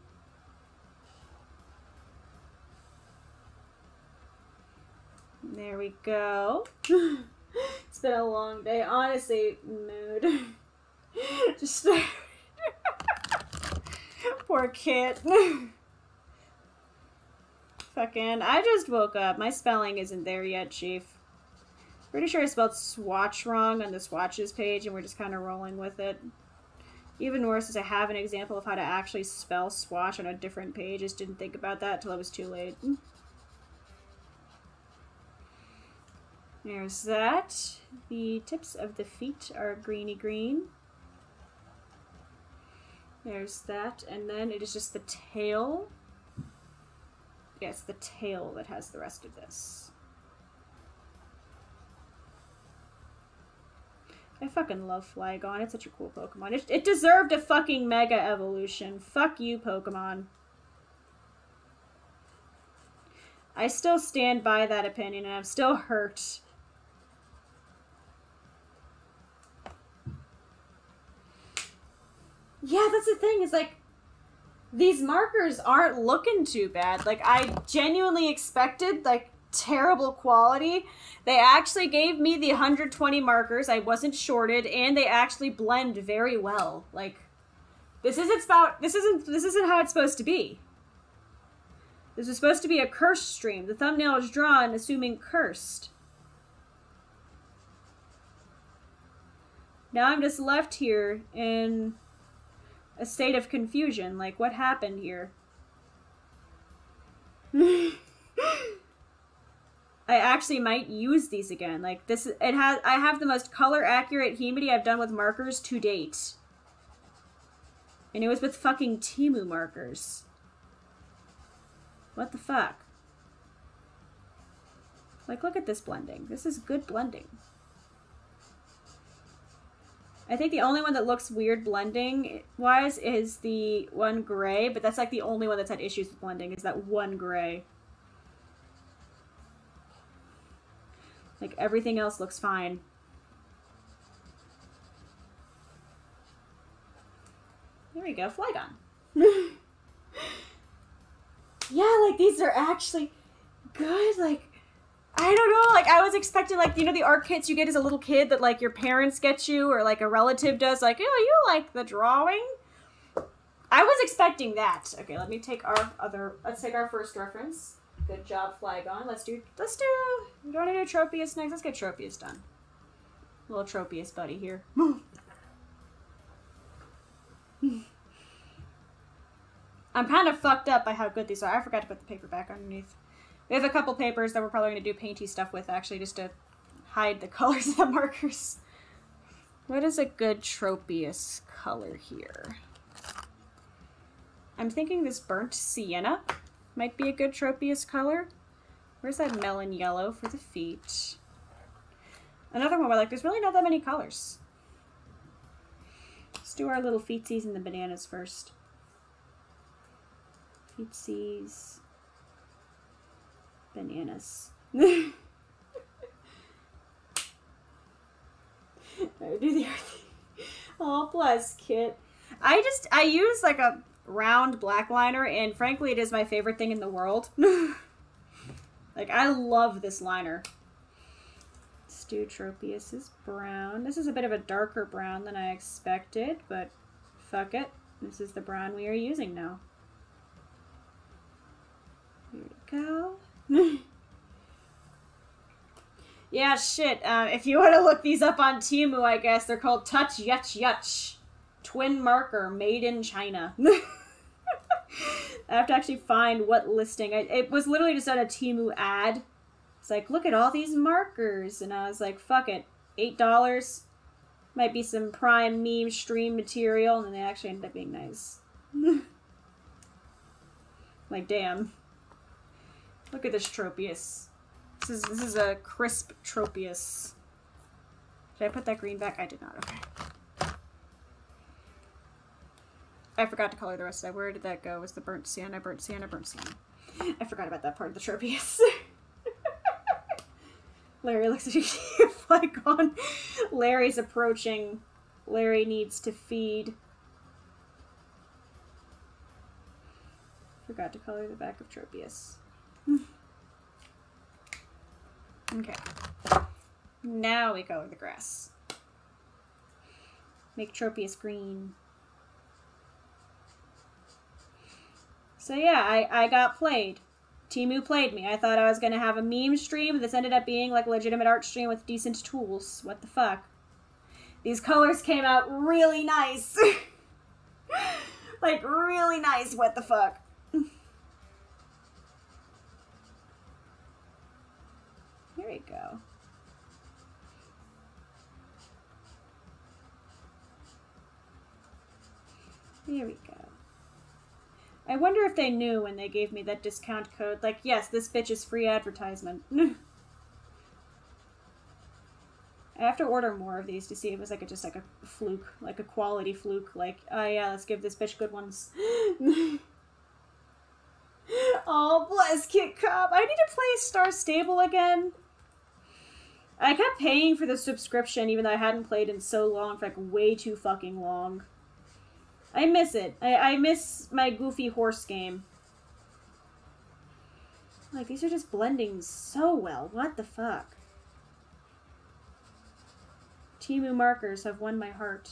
There we go. it's been a long day. Honestly, mood. Just poor kid. Fucking, I just woke up. My spelling isn't there yet, Chief. Pretty sure I spelled swatch wrong on the swatches page and we're just kind of rolling with it. Even worse is I have an example of how to actually spell swatch on a different page. Just didn't think about that till it was too late. There's that. The tips of the feet are greeny green. There's that. And then it is just the tail. Yes, the tail that has the rest of this. I fucking love Flygon. It's such a cool Pokemon. It, it deserved a fucking Mega Evolution. Fuck you, Pokemon. I still stand by that opinion, and I'm still hurt. Yeah, that's the thing. Is like, these markers aren't looking too bad. Like, I genuinely expected, like, terrible quality. They actually gave me the 120 markers. I wasn't shorted, and they actually blend very well. Like, this isn't about this isn't this isn't how it's supposed to be. This is supposed to be a cursed stream. The thumbnail is drawn assuming cursed. Now I'm just left here in a state of confusion. Like, what happened here? I actually might use these again. Like this, it has. I have the most color accurate Himari I've done with markers to date, and it was with fucking Temu markers. What the fuck? Like, look at this blending. This is good blending. I think the only one that looks weird blending wise is the one gray, but that's like the only one that's had issues with blending is that one gray. Like everything else looks fine. There we go, Flygon. yeah, like these are actually good. Like I don't know. Like I was expecting, like you know, the art kits you get as a little kid that like your parents get you or like a relative does. Like, oh, you like the drawing. I was expecting that. Okay, let me take our other. Let's take our first reference. Good job, Flygon. Let's do. Let's do. You want to do Tropius next? Let's get Tropius done. Little Tropius buddy here. I'm kind of fucked up by how good these are. I forgot to put the paper back underneath. We have a couple papers that we're probably going to do painty stuff with, actually, just to hide the colors of the markers. What is a good Tropius color here? I'm thinking this burnt sienna might be a good Tropius color. Where's that melon yellow for the feet? Another one where like there's really not that many colors. Let's do our little feetsies and the bananas first. Feetsies bananas. I do the Oh, bless Kit. I just, I use like a round black liner, and frankly, it is my favorite thing in the world. like, I love this liner. Stu Tropius is brown. This is a bit of a darker brown than I expected, but fuck it. This is the brown we are using now. Here we go. yeah, shit. Uh, if you want to look these up on Temu, I guess they're called Touch Yutch Yutch. Twin marker made in China. I have to actually find what listing. I, it was literally just on a Temu ad. It's like, look at all these markers. And I was like, fuck it. $8. Might be some prime meme stream material. And they actually ended up being nice. like, damn. Look at this Tropius. This is this is a crisp Tropius. Did I put that green back? I did not. Okay. I forgot to color the rest of that. Where did that go? Was the burnt sienna, burnt sienna, burnt sienna. I forgot about that part of the Tropius. Larry looks at you like on. Larry's approaching. Larry needs to feed. Forgot to color the back of Tropius. Mm. Okay. Now we color the grass. Make Tropius green. So yeah, I, I got played. Temu played me. I thought I was going to have a meme stream. This ended up being like a legitimate art stream with decent tools. What the fuck? These colors came out really nice. like, really nice. What the fuck? We go. Here we go. I wonder if they knew when they gave me that discount code. Like, yes, this bitch is free advertisement. I have to order more of these to see if it was like a, just like a fluke, like a quality fluke. Like, oh yeah, let's give this bitch good ones. oh, bless Kit Cop. I need to play Star Stable again. I kept paying for the subscription even though I hadn't played in so long, for like way too fucking long. I miss it. I, I miss my goofy horse game. Like, these are just blending so well. What the fuck? Temu markers have won my heart.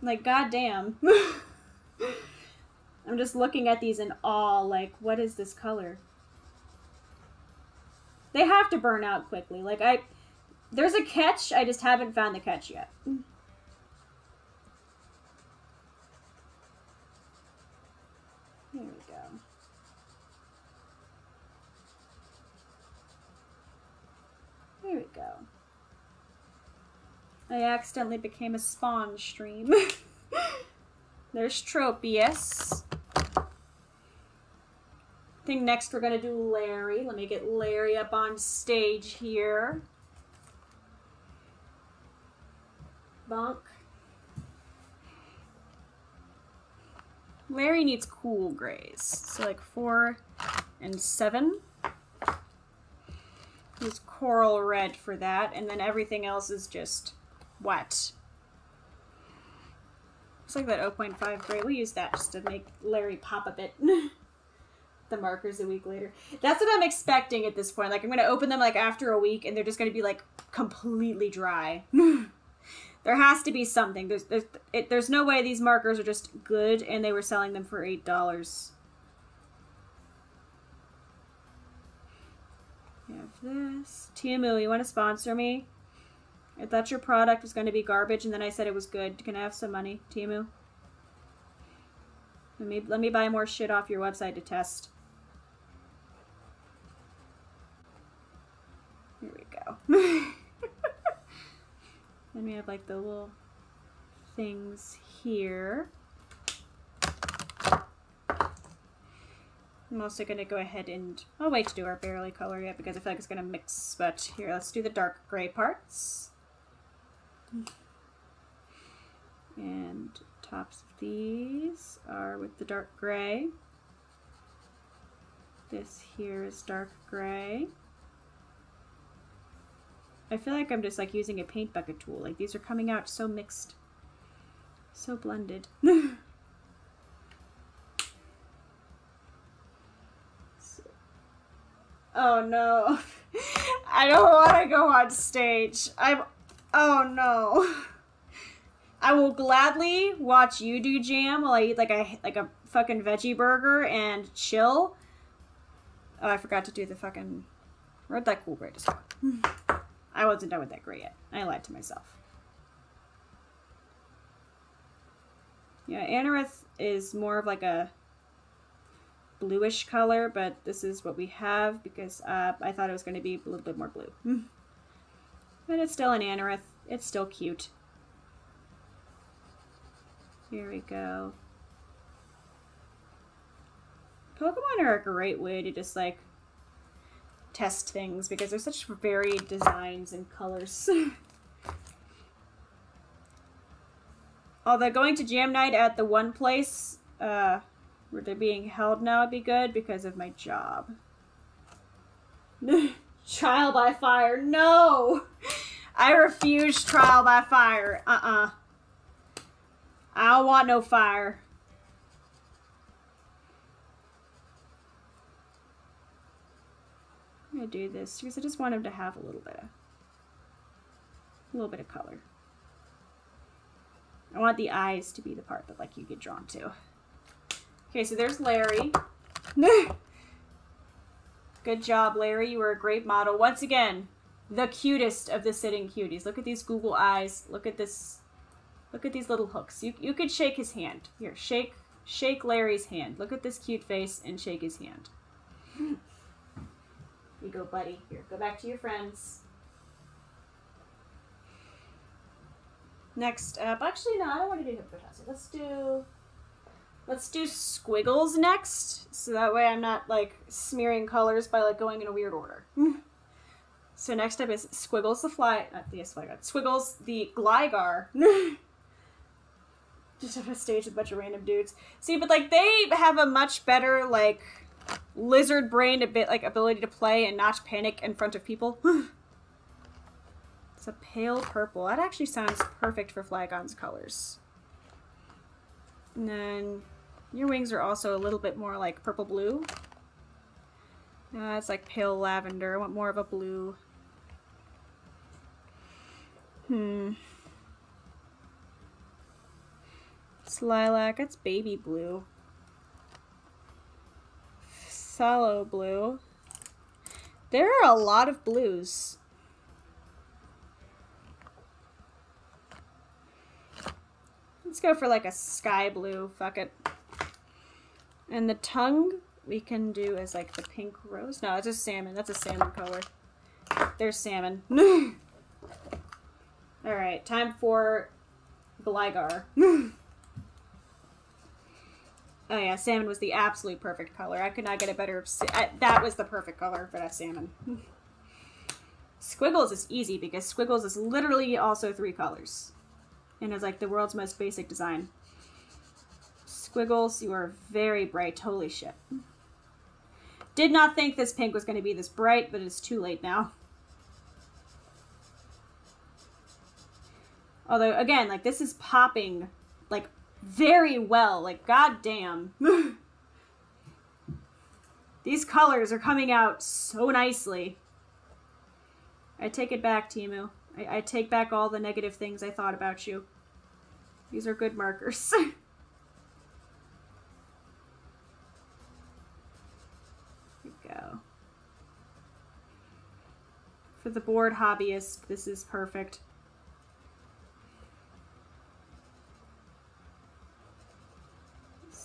Like, goddamn. I'm just looking at these in awe, like, what is this color? They have to burn out quickly. Like, I... There's a catch, I just haven't found the catch yet. Here we go. Here we go. I accidentally became a spawn stream. There's Tropius. Think next we're gonna do Larry. Let me get Larry up on stage here. Bunk. Larry needs cool grays. So like four and seven. Use coral red for that, and then everything else is just wet. Looks like that 0.5 gray. We use that just to make Larry pop a bit. the markers a week later. That's what I'm expecting at this point. Like I'm gonna open them like after a week, and they're just gonna be like completely dry. there has to be something. There's there's it, there's no way these markers are just good, and they were selling them for eight dollars. Have this. Temu, you want to sponsor me? I thought your product was going to be garbage, and then I said it was good. Can I have some money, Temu? Let me let me buy more shit off your website to test. Here we go. then we have like the little things here. I'm also going to go ahead and... I'll wait to do our barely color yet because I feel like it's going to mix. But here, let's do the dark gray parts. And tops of these are with the dark gray. This here is dark gray. I feel like I'm just like using a paint bucket tool. Like these are coming out so mixed. So blended. Oh no. I don't want to go on stage. I'm. Oh no. I will gladly watch you do jam while I eat like a like a fucking veggie burger and chill. Oh, I forgot to do the fucking. Where'd that cool just go? I wasn't done with that gray yet. I lied to myself. Yeah, Anorith is more of like a bluish color, but this is what we have because uh, I thought it was going to be a little bit more blue. but it's still an anorith. It's still cute. Here we go. Pokemon are a great way to just like test things because they're such varied designs and colors. Although going to jam night at the one place uh, where they're being held now would be good because of my job. trial by fire. No! I refuse trial by fire. Uh-uh. I don't want no fire. I'm gonna do this because I just want him to have a little bit of a little bit of color. I want the eyes to be the part that like you get drawn to. Okay, so there's Larry. Good job, Larry. You were a great model. Once again, the cutest of the sitting cuties. Look at these Google eyes. Look at this. Look at these little hooks. You, you could shake his hand. Here, shake shake Larry's hand. Look at this cute face and shake his hand. You go, buddy. Here, go back to your friends. Next up, actually, no, I don't want to do Hypnotoxic. Let's do Let's do squiggles next, so that way I'm not like smearing colors by like going in a weird order. so next up is Squiggles the Fly, not the God, Squiggles the Gligar. Just on a stage with a bunch of random dudes. See, but like they have a much better like lizard brain, a bit like ability to play and not panic in front of people. it's a pale purple. That actually sounds perfect for Flygon's colors. And then your wings are also a little bit more like purple blue. It's like pale lavender. I want more of a blue. Hmm. It's lilac. It's baby blue. Phthalo blue. There are a lot of blues. Let's go for like a sky blue. Fuck it. And the tongue we can do as like the pink rose. No, it's a salmon. That's a salmon color. There's salmon. Alright, time for Gligar. oh yeah, salmon was the absolute perfect color. I could not get a better... That was the perfect color for that salmon. Squiggles is easy because Squiggles is literally also three colors. And it's like the world's most basic design. Squiggles, you are very bright. Holy shit. Did not think this pink was going to be this bright, but it's too late now. Although, again, like, this is popping, very well. Like, goddamn. These colors are coming out so nicely. I take it back, Temu. I, I take back all the negative things I thought about you. These are good markers. go. For the board hobbyist, this is perfect.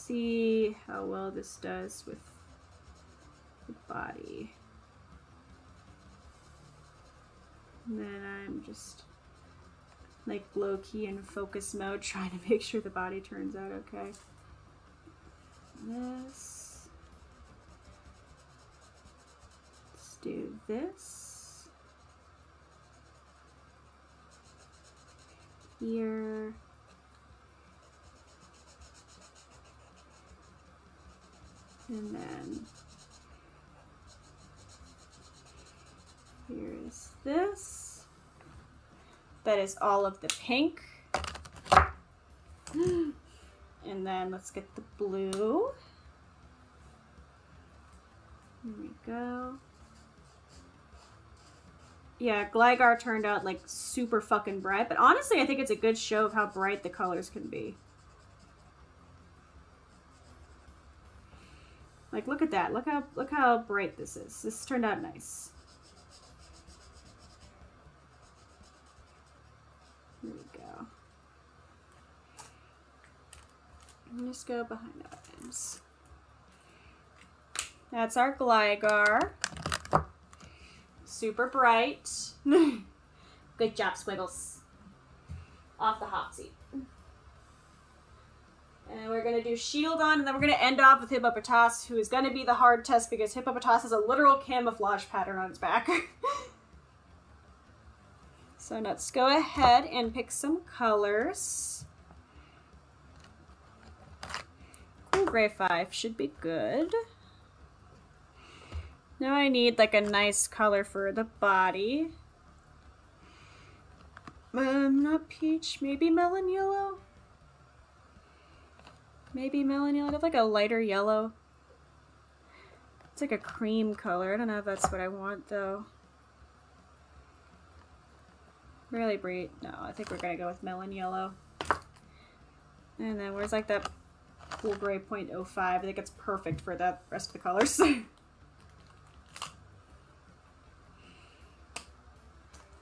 See how well this does with the body. And then I'm just like low key in focus mode trying to make sure the body turns out okay. This. Let's do this. Here. And then here's this. That is all of the pink. And then let's get the blue. Here we go. Yeah, Gligar turned out like super fucking bright, but honestly I think it's a good show of how bright the colors can be. Like, look at that. Look how look how bright this is. This turned out nice. Here we go. just go behind the buttons. That's our Gligar. Super bright. Good job, Squiggles. Off the hot seat. And we're going to do Shieldon, and then we're going to end off with Hippopotas, who is going to be the hard test because Hippopotas has a literal camouflage pattern on its back. so let's go ahead and pick some colors. Cool Gray 5 should be good. Now I need like a nice color for the body. Um, not peach, maybe melon yellow? Maybe melon yellow. I have like a lighter yellow. It's like a cream color. I don't know if that's what I want though. Really bright. No, I think we're gonna go with melon yellow. And then where's like that cool gray 0.05? I think it's perfect for the rest of the colors. and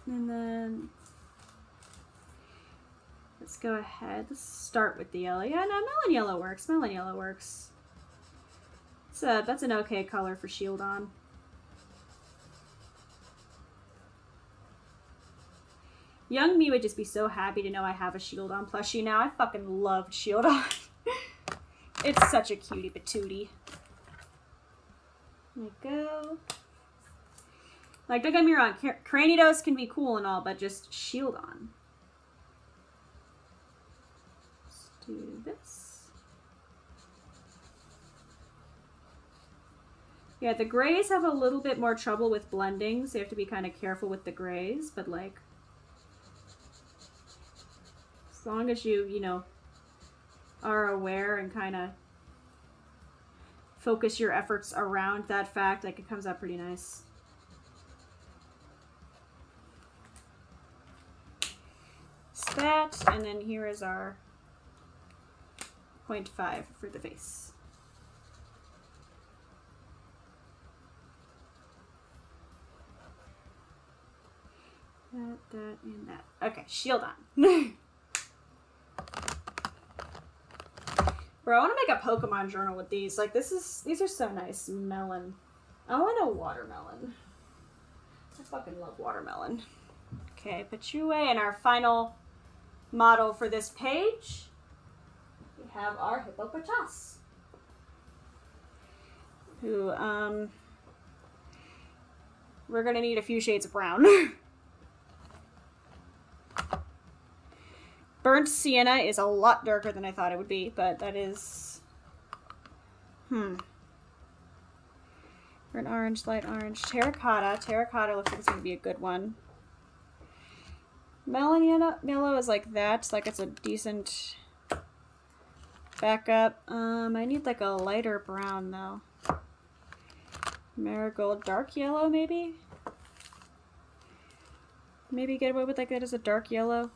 then Let's go ahead. Let's start with the yellow. Yeah, no, melon yellow works. Melon yellow works. It's a, that's an okay color for Shieldon. Young me would just be so happy to know I have a Shieldon plushie now. I fucking loved Shieldon. it's such a cutie patootie. There we go. Like, don't get me wrong, Cranidos can be cool and all, but just Shieldon. Do this. Yeah, the grays have a little bit more trouble with blending, so you have to be kind of careful with the grays, but like, as long as you, you know, are aware and kind of focus your efforts around that fact, like it comes out pretty nice. that, and then here is our 0.5 for the face. That, that, and that. Okay, Shieldon. Bro, I want to make a Pokemon journal with these. Like, this is, these are so nice. Melon. I want a watermelon. I fucking love watermelon. Okay, put you away. And our final model for this page, have our hippopotas. Who, um, we're gonna need a few shades of brown. Burnt sienna is a lot darker than I thought it would be, but that is... Hmm. Burnt orange, light orange. Terracotta. Terracotta looks like it's going to be a good one. Melon yellow is like that. Like it's a decent backup. Um, I need like a lighter brown though. Marigold dark yellow maybe? Maybe get away with like that as a dark yellow.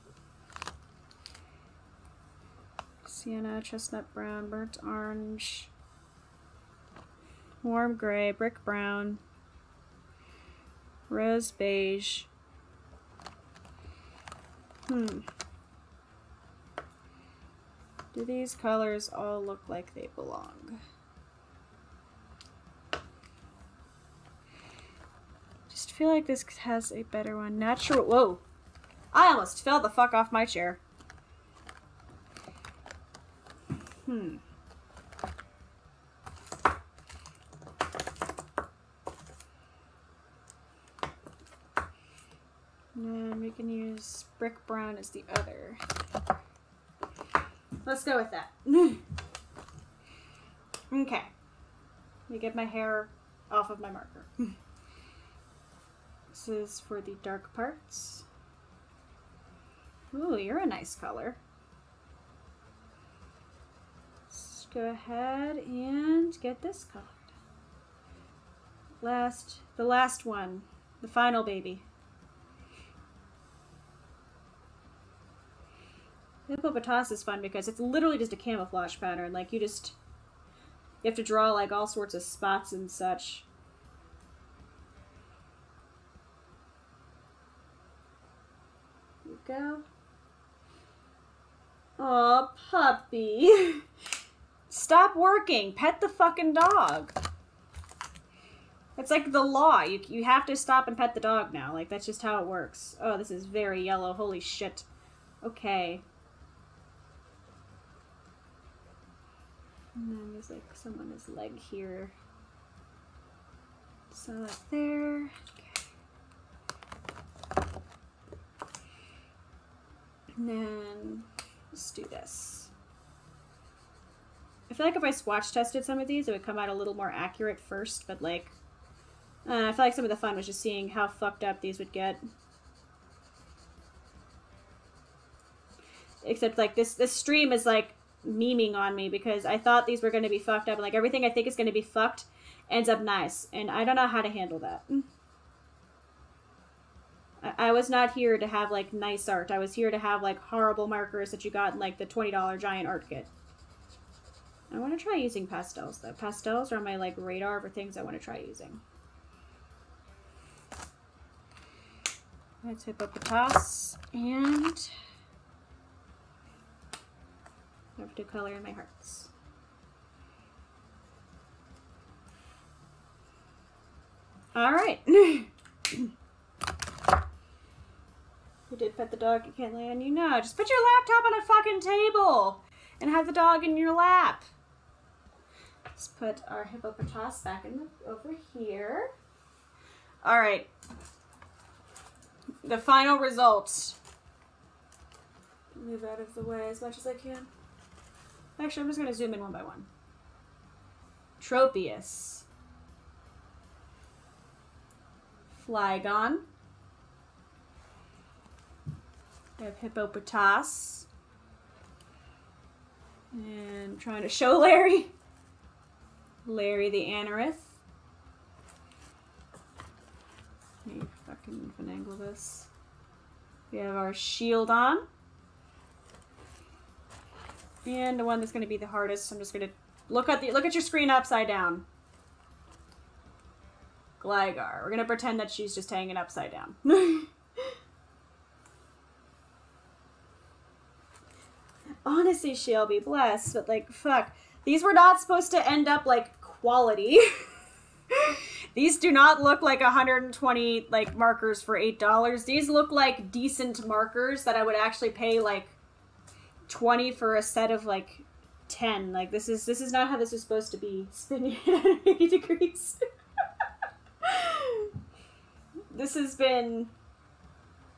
Sienna, chestnut brown, burnt orange, warm gray, brick brown, rose beige. Hmm. Do these colors all look like they belong? Just feel like this has a better one. Natural. Whoa! I almost fell the fuck off my chair. Hmm. And we can use brick brown as the other. Let's go with that. okay. Let me get my hair off of my marker. this is for the dark parts. Ooh, you're a nice color. Let's go ahead and get this card. Last, the last one, the final baby. Hippopotas is fun because it's literally just a camouflage pattern. Like you just, you have to draw like all sorts of spots and such. Go. Oh, puppy. Stop working. Pet the fucking dog. It's like the law. You, you have to stop and pet the dog now. Like, that's just how it works. Oh, this is very yellow. Holy shit. Okay. And then there's, like, someone's leg here. So that's there. Okay. And then, let's do this. I feel like if I swatch tested some of these, it would come out a little more accurate first, but like, uh, I feel like some of the fun was just seeing how fucked up these would get. Except like this, this stream is like memeing on me because I thought these were going to be fucked up. Like everything I think is going to be fucked ends up nice. And I don't know how to handle that. I, was not here to have like nice art. I was here to have like horrible markers that you got in like the $20 giant art kit. I want to try using pastels though. Pastels are on my like radar for things I want to try using. Let's Hippopotas and Have to color in my hearts. All right. you did pet the dog, it can't lay on you. No, just put your laptop on a fucking table and have the dog in your lap. Let's put our hippopotas back in the, over here. All right. The final results. Move out of the way as much as I can. Actually, I'm just going to zoom in one by one. Tropius. Flygon. We have Hippopotas. And I'm trying to show Larry. Larry the Anorith. Let me fucking finagle this. We have our Shieldon. And the one that's going to be the hardest, I'm just going to look at the look at your screen upside down. Gligar. We're going to pretend that she's just hanging upside down. Honestly, she'll be blessed, but like, fuck. These were not supposed to end up like quality. These do not look like 120 like markers for eight dollars. These look like decent markers that I would actually pay like 20 for a set of like 10. Like this is this is not how this is supposed to be. Spinning at 80 degrees. this has been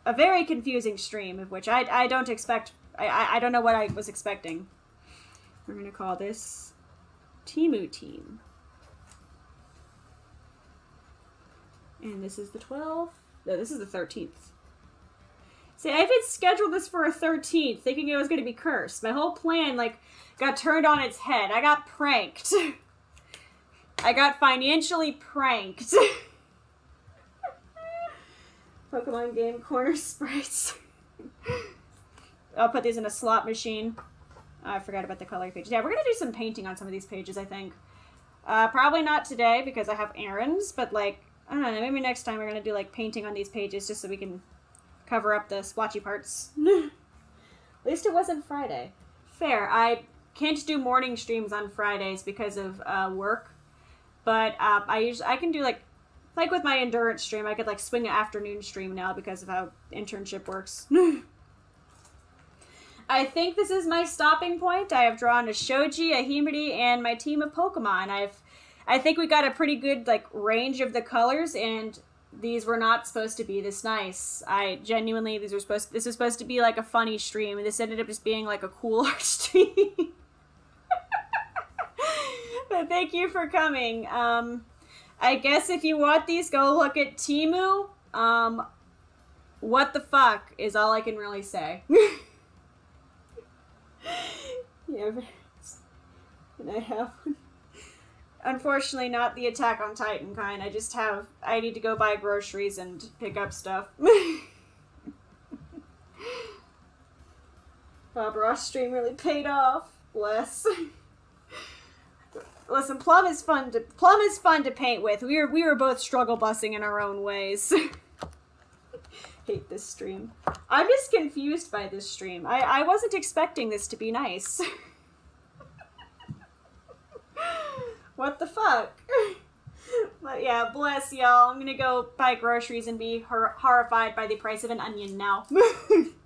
a very confusing stream of which I, I don't expect I, I don't know what I was expecting. We're gonna call this Temu team. And this is the 12th. No, this is the 13th. See, I even scheduled this for a 13th, thinking it was going to be cursed. My whole plan, like, got turned on its head. I got pranked. I got financially pranked. Pokemon Game Corner sprites. I'll put these in a slot machine. Oh, I forgot about the color pages. Yeah, we're going to do some painting on some of these pages, I think. Uh, probably not today because I have errands, but like, I don't know, maybe next time we're going to do like painting on these pages just so we can cover up the splotchy parts. At least it wasn't Friday. Fair. I can't do morning streams on Fridays because of uh, work, but uh, I usually I can do like like with my endurance stream. I could like swing an afternoon stream now because of how internship works. I think this is my stopping point. I have drawn a Shoji, a Himari, and my team of Pokemon. I've I think we got a pretty good like range of the colors and these were not supposed to be this nice. I genuinely these were supposed this was supposed to be like a funny stream this ended up just being like a cooler stream. but thank you for coming. Um I guess if you want these go look at Temu. Um what the fuck is all I can really say. yeah, and I have unfortunately not the Attack on Titan kind. I just have I need to go buy groceries and pick up stuff. Bob Ross stream really paid off. Bless. Listen, Plum is fun to Plum is fun to paint with. We were we were both struggle bussing in our own ways. Hate this stream. I'm just confused by this stream. I, I wasn't expecting this to be nice. What the fuck? but yeah, bless y'all. I'm gonna go buy groceries and be hor horrified by the price of an onion now.